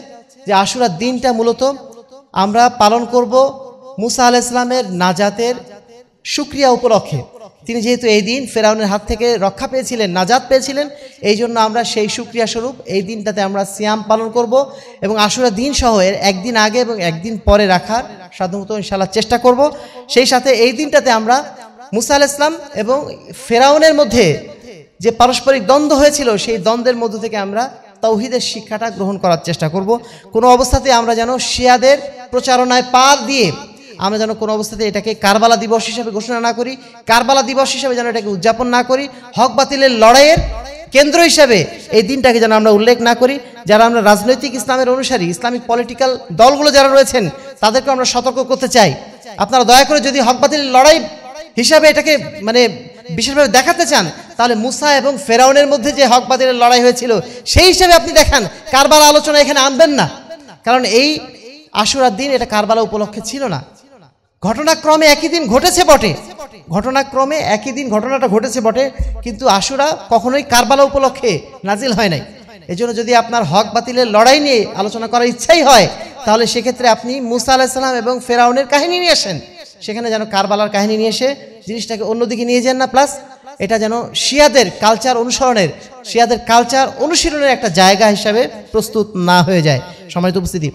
যে আশুরার দিনটা মূলত আমরা পালন করব মুসা আলাহ ইসলামের নাজাতের সুক্রিয়া উপলক্ষে। তিনি যেহেতু এই দিন ফেরাউনের হাত থেকে রক্ষা পেয়েছিলেন নাজাদ পেয়েছিলেন এই জন্য আমরা সেই সুক্রিয়া স্বরূপ এই দিনটাতে আমরা সিয়াম পালন করব এবং আশুরা দিন সহ এর একদিন আগে এবং একদিন পরে রাখার সাধারণত ইনশাল্লাহ চেষ্টা করব। সেই সাথে এই দিনটাতে আমরা মুসা আলাহ ইসলাম এবং ফেরাউনের মধ্যে যে পারস্পরিক দ্বন্দ্ব হয়েছিল, সেই দ্বন্দ্বের মধ্য থেকে আমরা তৌহিদের শিক্ষাটা গ্রহণ করার চেষ্টা করব। কোনো অবস্থাতে আমরা যেন শিয়াদের প্রচারণায় পা দিয়ে আমরা যেন কোনো অবস্থাতে এটাকে কারবালা দিবস হিসাবে ঘোষণা না করি, কারবালা দিবস হিসাবে যেন এটাকে উদযাপন না করি, হক বাতিলের লড়াইয়ের কেন্দ্র হিসাবে এই দিনটাকে যেন আমরা উল্লেখ না করি। যারা আমরা রাজনৈতিক ইসলামের অনুসারী, ইসলামিক পলিটিক্যাল দলগুলো যারা রয়েছেন তাদেরকে আমরা সতর্ক করতে চাই। আপনারা দয়া করে যদি হক বাতিলের লড়াই হিসাবে এটাকে মানে বিশেষভাবে দেখাতে চান, তাহলে মুসা এবং ফেরাউনের মধ্যে যে হক বাতিলের লড়াই হয়েছিল, সেই হিসাবে আপনি দেখান, কারবালা আলোচনা এখানে আনবেন না। কারণ এই আশুরার দিন এটা কারবালা উপলক্ষে ছিল না। ঘটনাক্রমে একই দিন ঘটেছে বটে। ঘটনাক্রমে একই দিন ঘটনাটা ঘটেছে বটে, কিন্তু আশুরা কখনোই কারবালা উপলক্ষে নাজিল হয় নাই। এজন্য যদি আপনার হক বাতিলের লড়াই নিয়ে আলোচনা করার ইচ্ছাই হয়, তাহলে সেক্ষেত্রে আপনি মুসা আলাহিসাল্লাম এবং ফেরাউনের কাহিনী নিয়ে আসেন। সেখানে যেন কারবালার কাহিনী নিয়ে এসে জিনিসটাকে অন্যদিকে নিয়ে যান না, প্লাস এটা যেন শিয়াদের কালচার অনুসরণের, শিয়াদের কালচার অনুশীলনের একটা জায়গা হিসাবে প্রস্তুত না হয়ে যায়। সম্মানিত উপস্থিতি।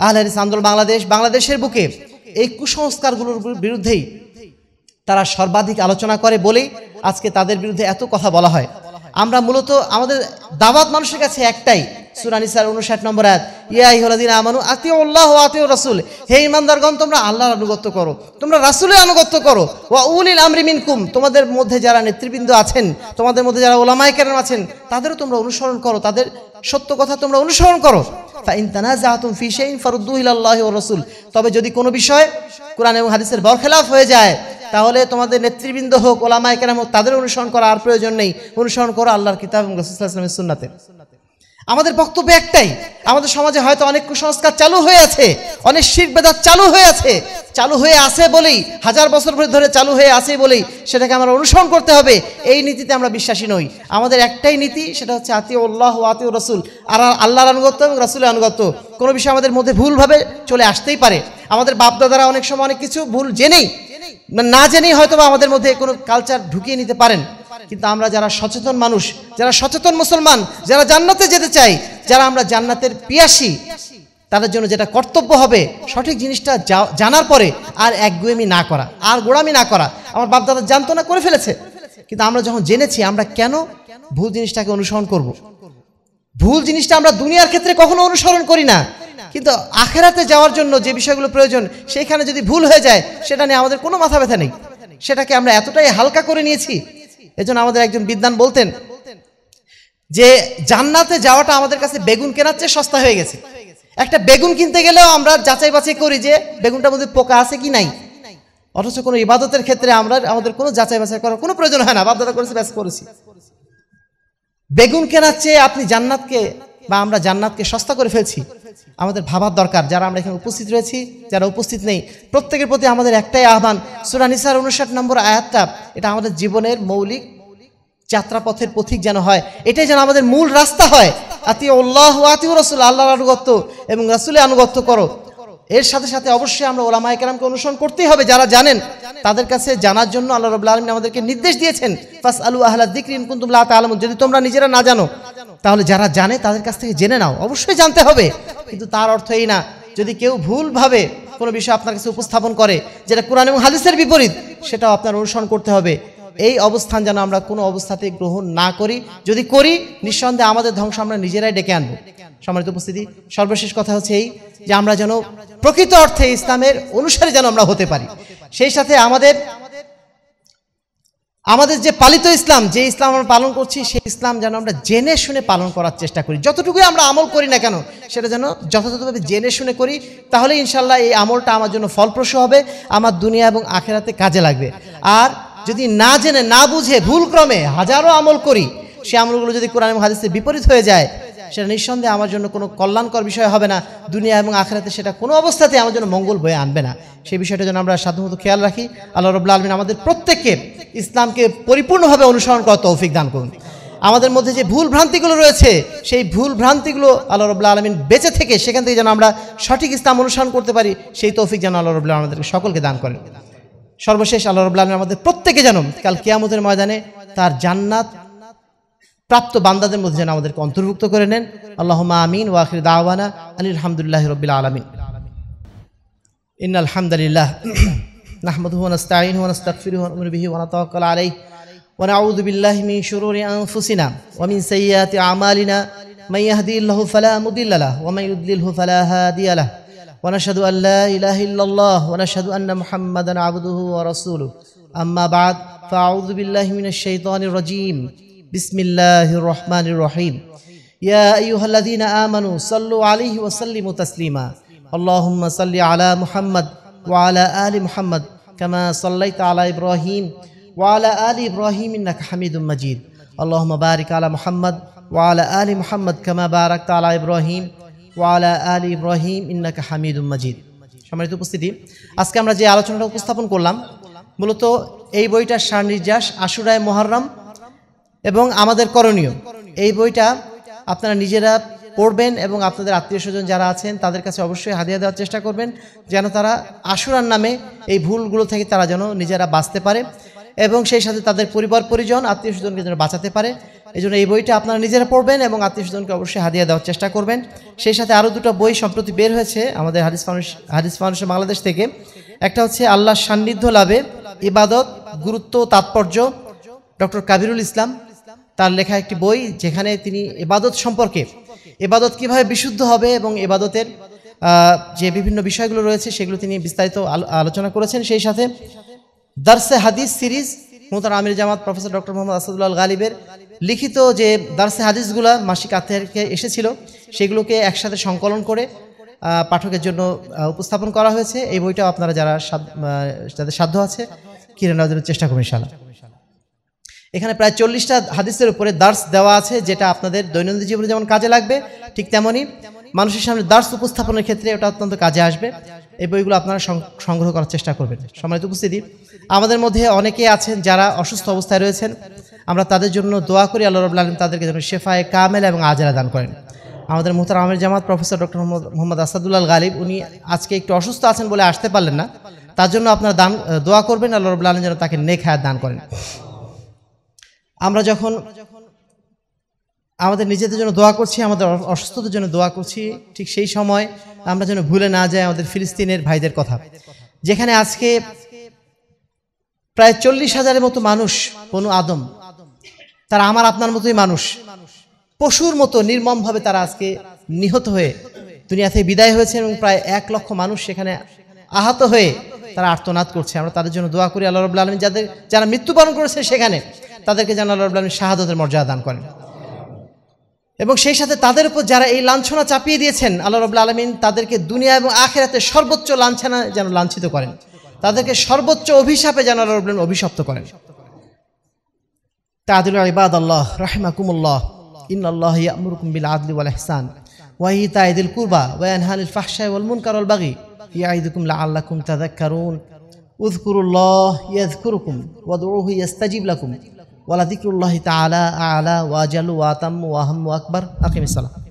আহলে হাদিস আন্দোলন বাংলাদেশ, বাংলাদেশের বুকে এই কুসংস্কারগুলোর বিরুদ্ধেই তারা সর্বাধিক আলোচনা করে বলেই আজকে তাদের বিরুদ্ধে এত কথা বলা হয়। আমরা মূলত আমাদের দাওয়াত মানুষের কাছে একটাই সুরানিসার উনষাট নম্বর আয়াত, ইয়া ইহলাদিন আমানু আতিও আল্লাহ আতিও রাসুল, হে ইমানদারগণ তোমরা আল্লাহর আনুগত্য করো, তোমরা রাসুলের আনুগত্য করো, ওয়া উলিল আমরি মিনকুম, তোমাদের মধ্যে যারা নেতৃবৃন্দ আছেন, তোমাদের মধ্যে যারা ওলামায় কেরাম আছেন, তাদেরও তোমরা অনুসরণ করো, তাদের সত্য কথা তোমরা অনুসরণ করো। রসুল রাসূল। তবে যদি কোনো বিষয় কোরআন এবং হাদিসের বরখেলাফ হয়ে যায়, তাহলে তোমাদের নেতৃবৃন্দ হোক, ওলামায় কেরাম হোক, তাদের অনুসরণ করা আর প্রয়োজন নেই। অনুসরণ করো আল্লাহর কিতাব এবং রসুল্লাহ ইসলামের সুন্নাতে। আমাদের বক্তব্য একটাই, আমাদের সমাজে হয়তো অনেক কুসংস্কার চালু হয়ে আছে, অনেক শির বেদাত চালু হয়ে আছে, চালু হয়ে আছে বলেই, হাজার বছর ধরে চালু হয়ে আছে বলেই সেটাকে আমরা অনুসরণ করতে হবে, এই নীতিতে আমরা বিশ্বাসী নই। আমাদের একটাই নীতি, সেটা হচ্ছে আতি উল্লাহ আতি রসুল, আর আল্লাহর আনুগত্য এবং রসুলের আনুগত্য। কোনো বিষয় আমাদের মধ্যে ভুলভাবে চলে আসতেই পারে। আমাদের বাপদাদারা অনেক সময় অনেক কিছু ভুল জেনেই, না জেনেই হয়তো আমাদের মধ্যে কোনো কালচার ঢুকিয়ে নিতে পারেন। কিন্তু আমরা যারা সচেতন মানুষ, যারা সচেতন মুসলমান, যারা জান্নাতে যেতে চাই, যারা আমরা জান্নাতের পিয়াসি, তাদের জন্য যেটা কর্তব্য হবে, সঠিক জিনিসটা জানার পরে আর একগুয়েমি না করা, আর গোড়ামি না করা। আমার বাপদাদা জানতো না, করে ফেলেছে। কিন্তু আমরা যখন জেনেছি, আমরা কেন ভুল জিনিসটাকে অনুসরণ করব। ভুল জিনিসটা আমরা দুনিয়ার ক্ষেত্রে কখনো অনুসরণ করি না। কিন্তু আখেরাতে যাওয়ার জন্য যে বিষয়গুলো প্রয়োজন সেইখানে যদি ভুল হয়ে যায়, সেটা নিয়ে আমাদের কোনো মাথা ব্যথা নেই। সেটাকে আমরা এতটাই হালকা করে নিয়েছি এজন্য আমাদের একজন বিদ্যান বলতেন যে, জান্নাতে যাওয়াটা আমাদের কাছে বেগুন কেনার চেয়ে সস্তা হয়ে গেছে। একটা বেগুন কিনতে গেলেও আমরা যাচাই বাছাই করি যে, বেগুনটার মধ্যে পোকা আছে কি নাই। অথচ কোনো ইবাদতের ক্ষেত্রে আমরা, আমাদের কোনো যাচাই বাছাই করার কোনো প্রয়োজন হয় না। বাপদাদা করেছি, ব্যাস করেছি। বেগুন কেনার চেয়ে আপনি জান্নাতকে বা আমরা জান্নাতকে সস্তা করে ফেলছি। আমাদের ভাবার দরকার, যারা আমরা এখানে উপস্থিত রয়েছি, যারা উপস্থিত নেই। প্রত্যেকের প্রতি আমাদের একটাই আহ্বান সুরানিসার উনষাট নম্বর আয়াতটা, এটা আমাদের জীবনের মৌলিক যাত্রাপথের পথিক যেন হয়। এটাই যেন আমাদের মূল রাস্তা হয়। আতি উল্লাহ আতি রসুল, আল্লাহর আনুগত্য এবং রাসুলে আনুগত্য করো। এর সাথে সাথে অবশ্যই আমরা ওলামায় কেরামকে অনুসরণ করতেই হবে। যারা জানেন, তাদের কাছে জানার জন্য আল্লাহ রবুল্লা আলমিন আমাদেরকে নির্দেশ দিয়েছেন ফাস আলু আহ্লা দিকরিন কুন্তুমলা আলম যদি তোমরা নিজেরা না জানো তাহলে যারা জানে তাদের কাছ থেকে জেনে নাও। অবশ্যই জানতে হবে। কিন্তু তার অর্থ এই না, যদি কেউ ভুলভাবে কোনো বিষয় আপনার কাছে উপস্থাপন করে, যেটা কোরআন এবং হাদিসের বিপরীত, সেটাও আপনার অনুসরণ করতে হবে। এই অবস্থান যেন আমরা কোনো অবস্থাতে গ্রহণ না করি। যদি করি, নিঃসন্দেহে আমাদের ধ্বংস আমরা নিজেরাই ডেকে আনব। সম্মানিত উপস্থিতি, সর্বশেষ কথা হচ্ছে এই যে আমরা যেন প্রকৃত অর্থে ইসলামের অনুসারে যেন আমরা হতে পারি। সেই সাথে আমাদের আমাদের যে পালিত ইসলাম, যে ইসলাম আমরা পালন করছি, সেই ইসলাম যেন আমরা জেনে শুনে পালন করার চেষ্টা করি। যতটুকুই আমরা আমল করি না কেন, সেটা যেন যথাযথভাবে জেনে শুনে করি, তাহলে ইনশাল্লাহ এই আমলটা আমার জন্য ফলপ্রসূ হবে, আমার দুনিয়া এবং আখেরাতে কাজে লাগবে। আর যদি না জেনে, না বুঝে ভুল ক্রমে হাজারো আমল করি, সে আমলগুলো যদি কোরআন এবং হাদিসের বিপরীত হয়ে যায় সেটা নিঃসন্দেহে আমার জন্য কোনো কল্যাণকর বিষয় হবে না। দুনিয়া এবং আখেরাতে সেটা কোনো অবস্থাতে আমার জন্য মঙ্গল বয়ে আনবে না। সেই বিষয়টা যেন আমরা সাধারণত খেয়াল রাখি। আল্লাহ রবুল্লা আলমিন আমাদের প্রত্যেককে ইসলামকে পরিপূর্ণভাবে অনুসরণ করার তৌফিক দান করুন। আমাদের মধ্যে যে ভুল ভ্রান্তিগুলো রয়েছে, সেই ভুল ভ্রান্তিগুলো আল্লাহ রবুল্লা আলমিন বেঁচে থেকে সেখান থেকে যেন আমরা সঠিক ইসলাম অনুসরণ করতে পারি, সেই তৌফিক যেন আল্লাহ রবুল্লা আমাদেরকে সকলকে দান করেন। সর্বশেষ আল্লাহ রবুল্লা আলমিন আমাদের প্রত্যেকে যেন কাল কিয়ামতের ময়দানে তার জান্নাত প্রাপ্ত বান্দাদের মধ্যে যেন আমাদেরকে অন্তর্ভুক্ত করে নেন আল্লাহ আমিন ওয়াখির দাওয়ানা আনিল হামদুলিল্লাহ রবিল আলমিন ইন আলহামদুলিল্লাহ نحمده ونستعينه ونستغفره ونؤمن به ونتوكل عليه ونعوذ بالله من شرور أنفسنا ومن سيئات أعمالنا من يهدي الله فلا مضل له ومن يضلله فلا هادي له ونشهد أن لا إله إلا الله ونشهد أن محمدا عبده ورسوله أما بعد فأعوذ بالله من الشيطان الرجيم বিসমিল্লাহ রহমান রহিম। ইয়া আইয়ুহাল্লাযীনা আমানু সাল্লু আলাইহি ওয়া সাল্লিমু তাসলিমা। আল্লাহুম্মা সাল্লি আলা মুহাম্মদ ওয়া আলি মুহাম্মদ কামা সাল্লাইতা আলা ইব্রাহিম ওয়া আলা আলি ইব্রাহিম ইন্নাকা হামিদুম মাজিদ। আল্লাহুম্মা বারিক আলা মুহাম্মদ ওয়া আলা আলি মুহাম্মদ কামা বারাকতা আলা ইব্রাহিম ওয়া আলা আলি ইন্নাকা হামিদুম সম্মানিত উপস্থিতি, আজকে আমরা যে আলোচনাটা উপস্থাপন করলাম, মূলত এই বইটা সার নির্যাস আশুরায় মোহারম এবং আমাদের করণীয়। এই বইটা আপনারা নিজেরা পড়বেন এবং আপনাদের আত্মীয় স্বজন যারা আছেন, তাদের কাছে অবশ্যই হাদিয়া দেওয়ার চেষ্টা করবেন, যেন তারা আশুরার নামে এই ভুলগুলো থেকে তারা যেন নিজেরা বাঁচতে পারে এবং সেই সাথে তাদের পরিবার, পরিজন, আত্মীয় স্বজনকে যেন বাঁচাতে পারে। এই জন্য এই বইটা আপনারা নিজেরা পড়বেন এবং আত্মীয় স্বজনকে অবশ্যই হাদিয়া দেওয়ার চেষ্টা করবেন। সেই সাথে আরও দুটো বই সম্প্রতি বের হয়েছে আমাদের হাদিস ফাউন্ডেশন হাদিস ফাউন্ডেশন বাংলাদেশ থেকে। একটা হচ্ছে আল্লাহ সান্নিধ্য লাভে ইবাদত, গুরুত্ব তাৎপর্য, ডক্টর কাবিরুল ইসলাম। তার লেখা একটি বই যেখানে তিনি এবাদত সম্পর্কে, এবাদত কীভাবে বিশুদ্ধ হবে এবং এবাদতের যে বিভিন্ন বিষয়গুলো রয়েছে সেগুলো তিনি বিস্তারিত আলো- আলোচনা করেছেন সেই সাথে দার্সে হাদিস সিরিজ মোহতার আমির জামাত প্রফেসর ডক্টর মোহাম্মদ আসাদুল্লাহ গালিবের লিখিত যে দার্সে হাদিসগুলা মাসিক আত্মাকে এসেছিল সেগুলোকে একসাথে সংকলন করে পাঠকের জন্য উপস্থাপন করা হয়েছে। এই বইটাও আপনারা যারা যাদের সাধ্য আছে, কিনে নেওয়ার জন্য চেষ্টা করবেন ইনশাআল্লাহ। এখানে প্রায় চল্লিশটা হাদিসের উপরে দার্স দেওয়া আছে, যেটা আপনাদের দৈনন্দিন জীবনে যেমন কাজে লাগবে, ঠিক তেমনই মানুষের সামনে দার্স উপস্থাপনের ক্ষেত্রে ওটা অত্যন্ত কাজে আসবে। এই বইগুলো আপনারা সংগ্রহ করার চেষ্টা করবেন। সম্মানিত উপস্থিতি, আমাদের মধ্যে অনেকে আছেন যারা অসুস্থ অবস্থায় রয়েছেন। আমরা তাদের জন্য দোয়া করি, আল্লাহ রবুল্লা আলম তাদেরকে যেন শেফায় কামেল এবং আজরা দান করেন। আমাদের মোহতার আহমেদ জামাত প্রফেসর ডক্টর মোহাম্মদ আসাদুল্লাহ গালিব, উনি আজকে একটু অসুস্থ আছেন বলে আসতে পারলেন না। তার জন্য আপনারা দান, দোয়া করবেন, আল্লাহ রবুল্লা আলম যেন তাকে নেক দান করেন। আমরা যখন আমাদের নিজেদের জন্য দোয়া করছি, আমাদের অসুস্থতার জন্য দোয়া করছি, ঠিক সেই সময় আমরা যেন ভুলে না যাই আমাদের ফিলিস্তিনের ভাইদের কথা। যেখানে আজকে প্রায় চল্লিশ হাজারের মতো মানুষ বনু আদম, তারা আমার, আপনার মতোই মানুষ। পশুর মতো নির্মমভাবে তারা আজকে নিহত হয়ে দুনিয়া থেকে বিদায় হয়েছে এবং প্রায় এক লক্ষ মানুষ সেখানে আহত হয়ে তারা আর্তনাদ করছে। আমরা তাদের জন্য দোয়া করি, আল্লাহ রবুল্লা আলমী যাদের, যারা মৃত্যুবরণ করেছে সেখানে। তাদেরকে যেন আল্লাহ আলমী শাহাদতের মর্যাদা দান করেন। এবং সেই সাথে তাদের উপর যারা এই লাঞ্ছনা চাপিয়ে দিয়েছেন, আল্লাহ রবুল্লা আলমিন তাদেরকে দুনিয়া এবং আখেরাতে সর্বোচ্চ লাঞ্ছনা যেন লাঞ্ছিত করেন। তাদেরকে সর্বোচ্চ অভিশাপে যেন আল্লাহ রবুল্লাম অভিশপ্ত করেন। তাদুল ইবাদ আল্লাহ, রাহমাকুমুল্লাহ ইন আল্লাহ বিল আদলি ওয়াল ইহসান কুরবা ওয়াল মুনকার ওয়াল বাগি ইয়াইদুকুম লাআল্লাকুম তাযাক্কারুন। উযকুরুল্লাহ ইয়াযকুরুকুম ওয়াদউহু লাকুম। ولذكر الله تعالى أعلى وأجل وأتم وأهم وأكبر. أقم الصلاة.